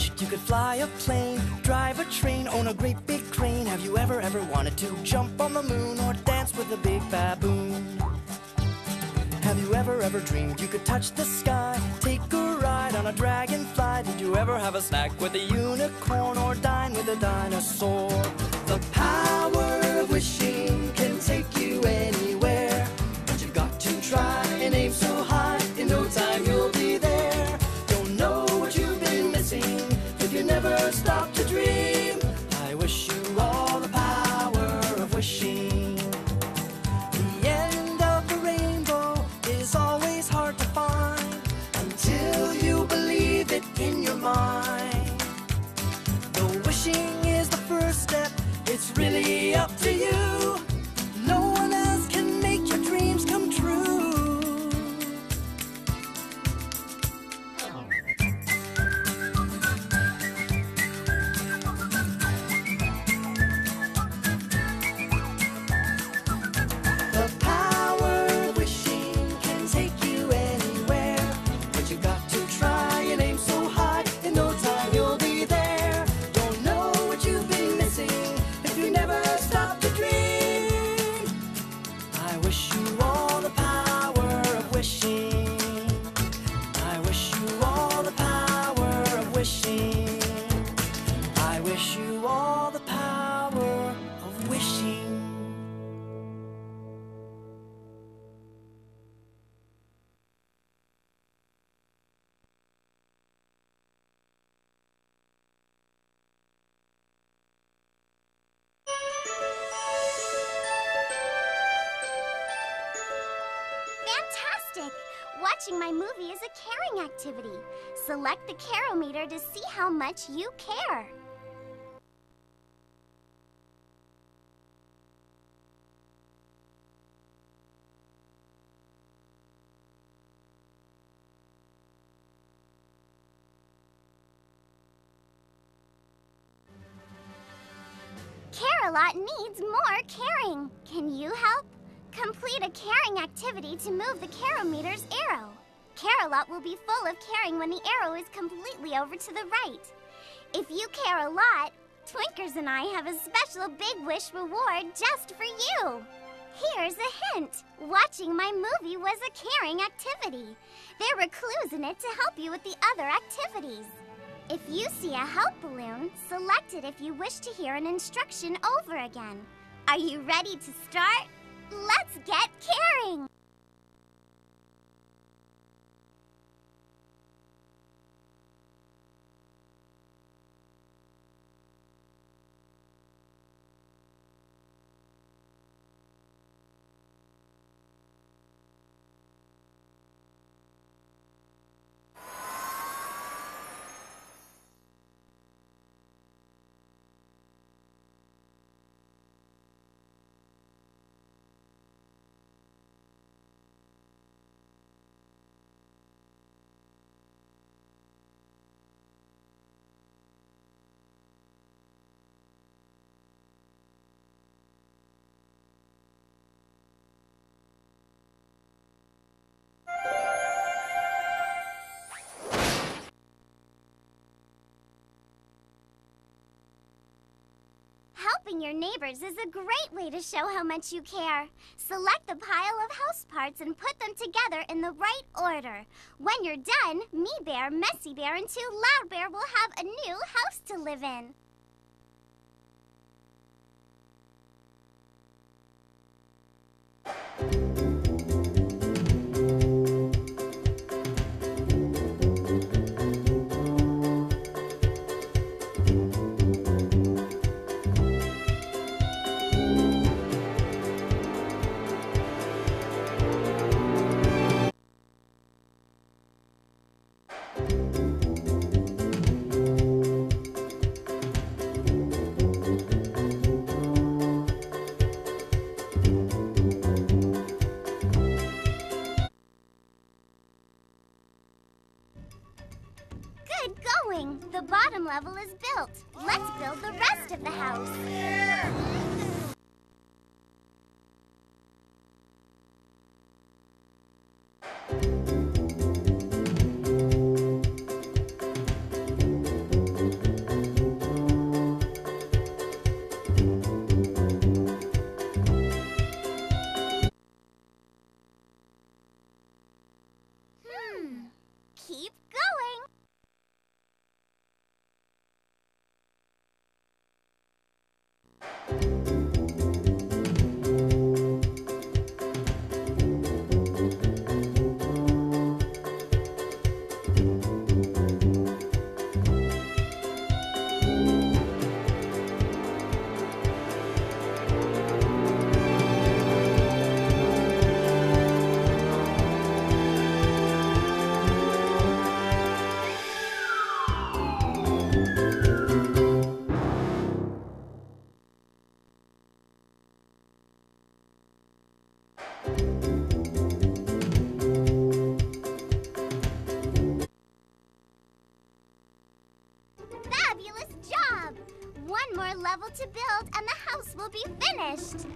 you could fly a plane, drive a train, own a great big crane? Have you ever, ever wanted to jump on the moon or dance with a big baboon? Have you ever, ever dreamed you could touch the sky, take a ride on a dragonfly? Did you ever have a snack with a Watching my movie is a caring activity. Select the Care-o-meter to see how much you care. Care-a-Lot needs more caring. Can you help? Complete a caring activity to move the Care-o-meter's arrow. Care-a-Lot will be full of caring when the arrow is completely over to the right. If you care a lot, Twinkers and I have a special Big Wish reward just for you. Here's a hint. Watching my movie was a caring activity. There were clues in it to help you with the other activities. If you see a help balloon, select it if you wish to hear an instruction over again. Are you ready to start? Let's get caring! Helping your neighbors is a great way to show how much you care. Select the pile of house parts and put them together in the right order. When you're done, Me Bear, Messy Bear, and Too Loud Bear will have a new house to live in. Level is built. Let's build the rest of the house. Be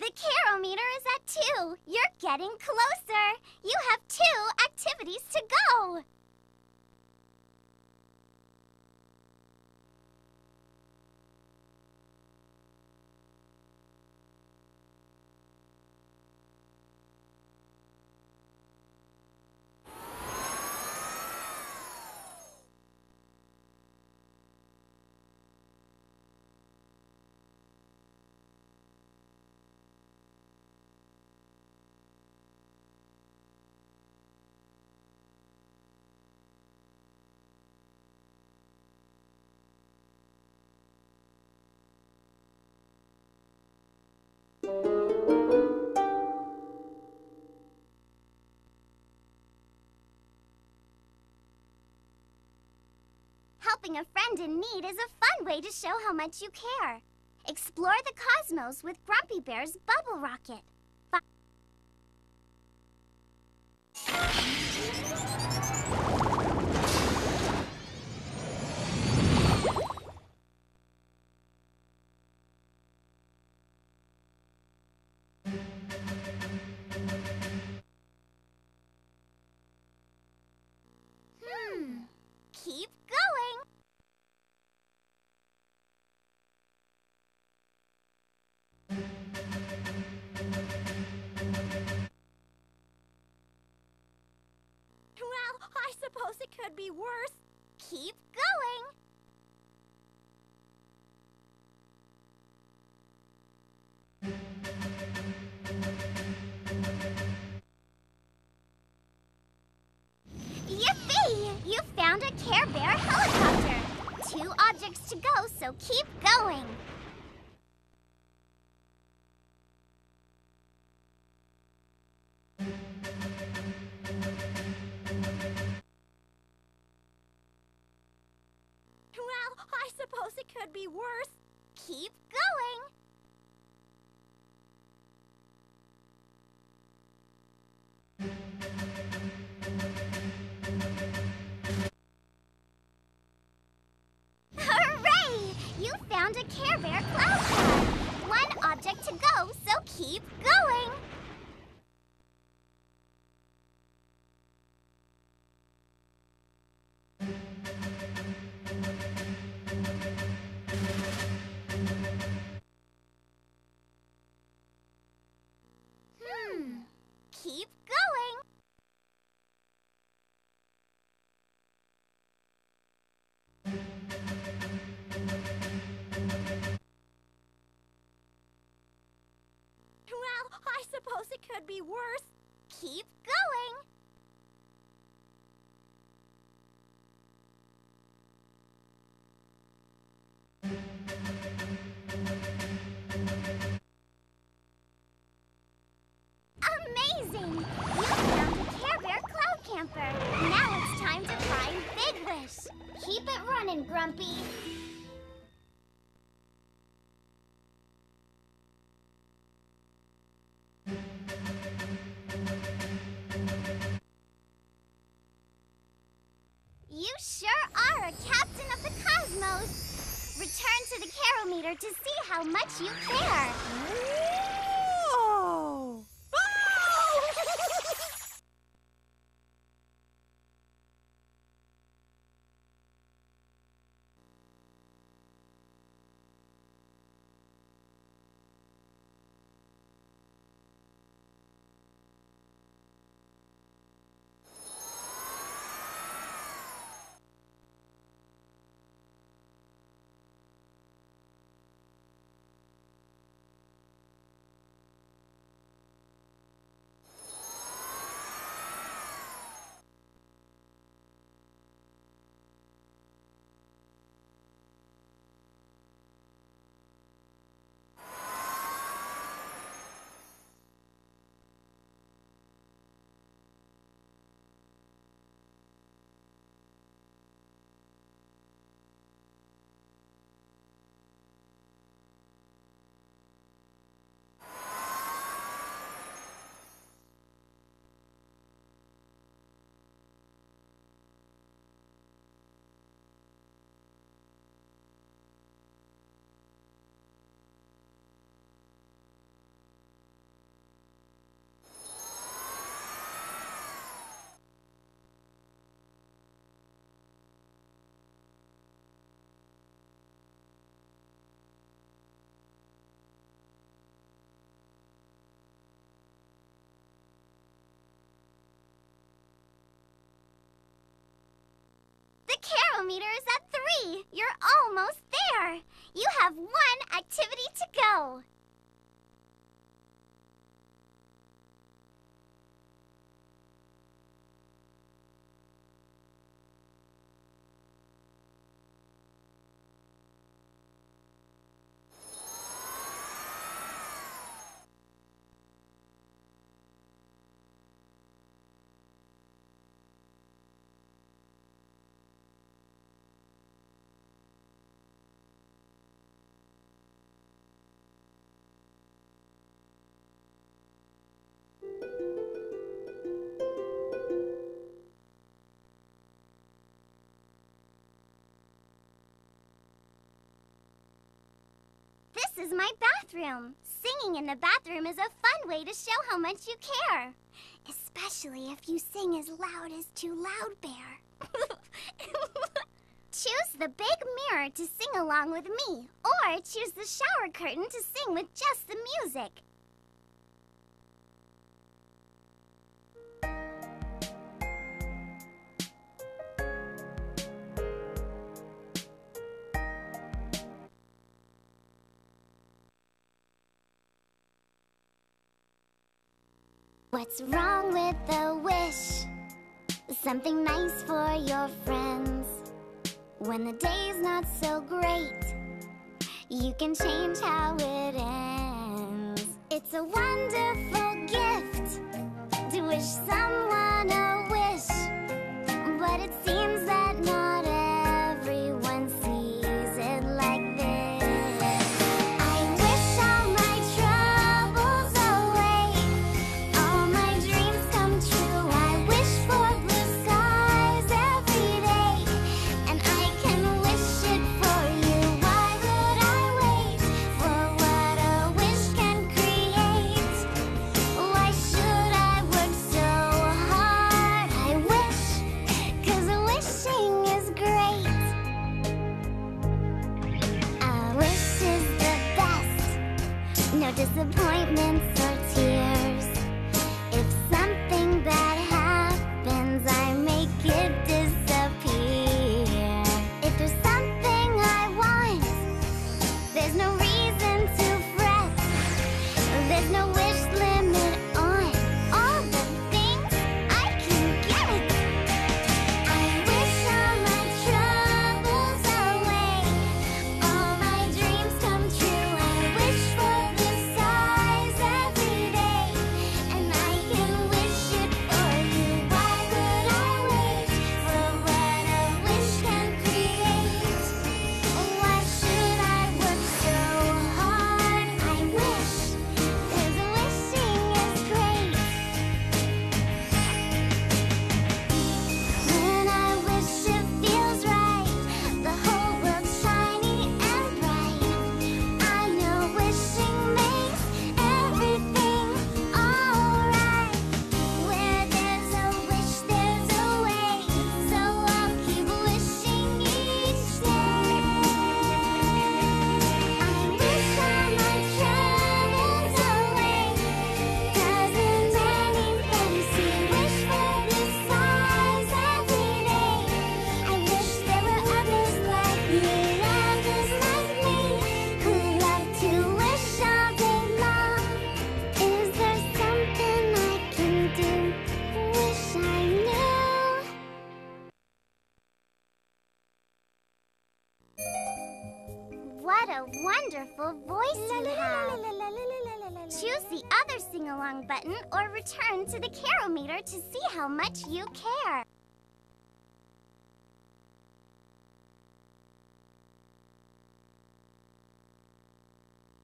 The Care-o-meter is at two. You're getting closer. You have two activities to go. Helping a friend in need is a fun way to show how much you care. Explore the cosmos with Grumpy Bear's Bubble Rocket. I it could be worse. Keep going. Yippee! You found a Care Bear helicopter. Two objects to go, so keep going. Suppose it could be worse. Keep going. You sure are a captain of the cosmos. Return to the Care-o-meter to see how much you care. You're almost there. You have one activity to go. My bathroom. Singing in the bathroom is a fun way to show how much you care. Especially if you sing as loud as Too Loud Bear. choose the big mirror to sing along with me, or choose the shower curtain to sing with just the music. What's wrong with the wish? Something nice for your friends. When the day's not so great, you can change how it ends. It's a wonderful gift to wish someone a No to see how much you care.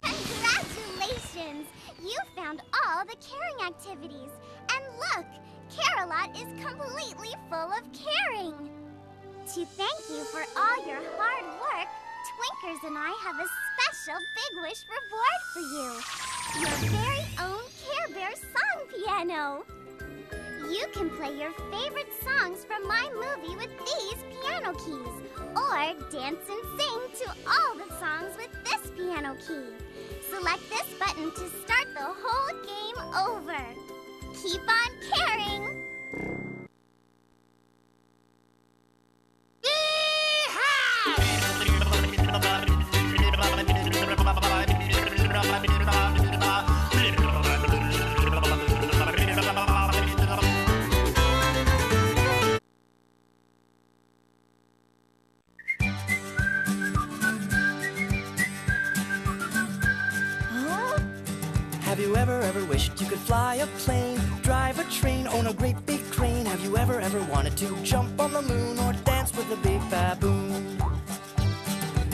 Congratulations! You found all the caring activities. And look, Care-a-Lot is completely full of caring. To thank you for all your hard work, Twinkers and I have a special Big Wish reward for you. Your very own Care Bear song piano. You can play your favorite songs from my movie with these piano keys, or dance and sing to all the songs with this piano key. Select this button to start the whole game over. Keep on caring! to jump on the moon or dance with a big baboon?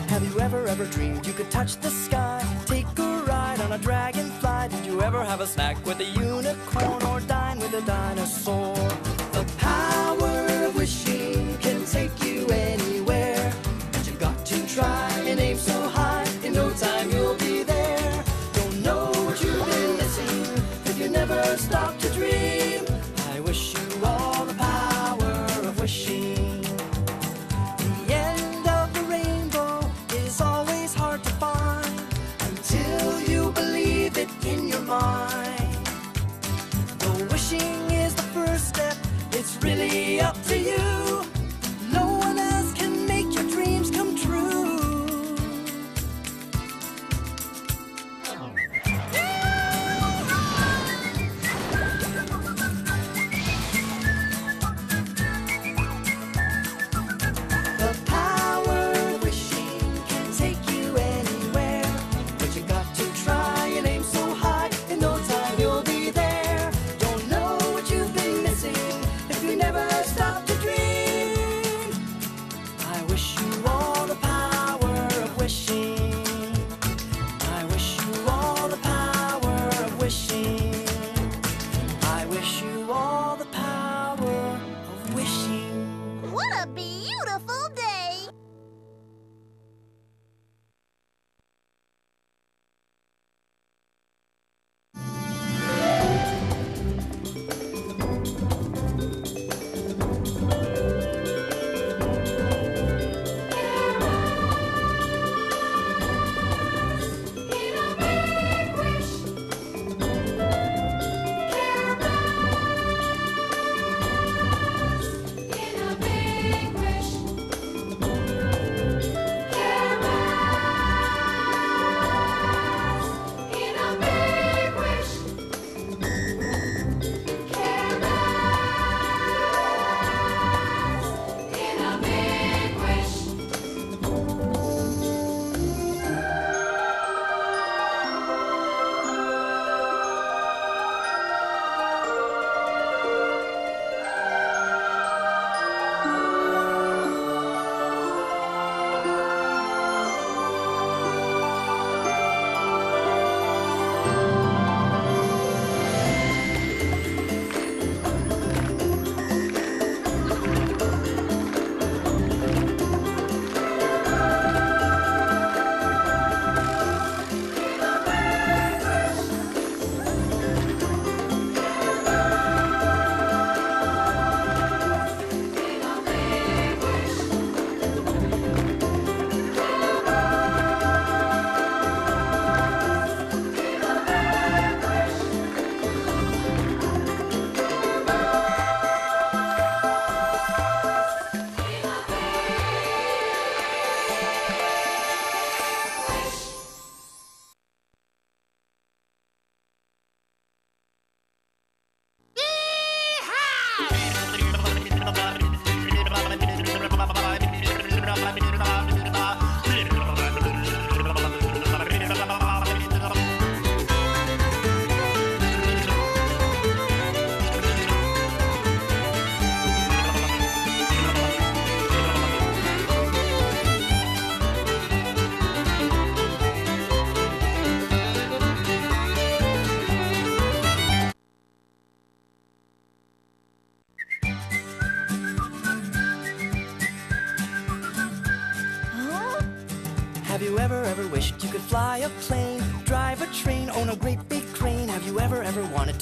Have you ever, ever dreamed you could touch the sky? Take a ride on a dragonfly? Did you ever have a snack with a unicorn or dine with a dinosaur?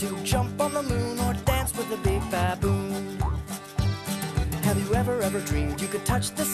to jump on the moon or dance with a big baboon. Have you ever, ever dreamed you could touch the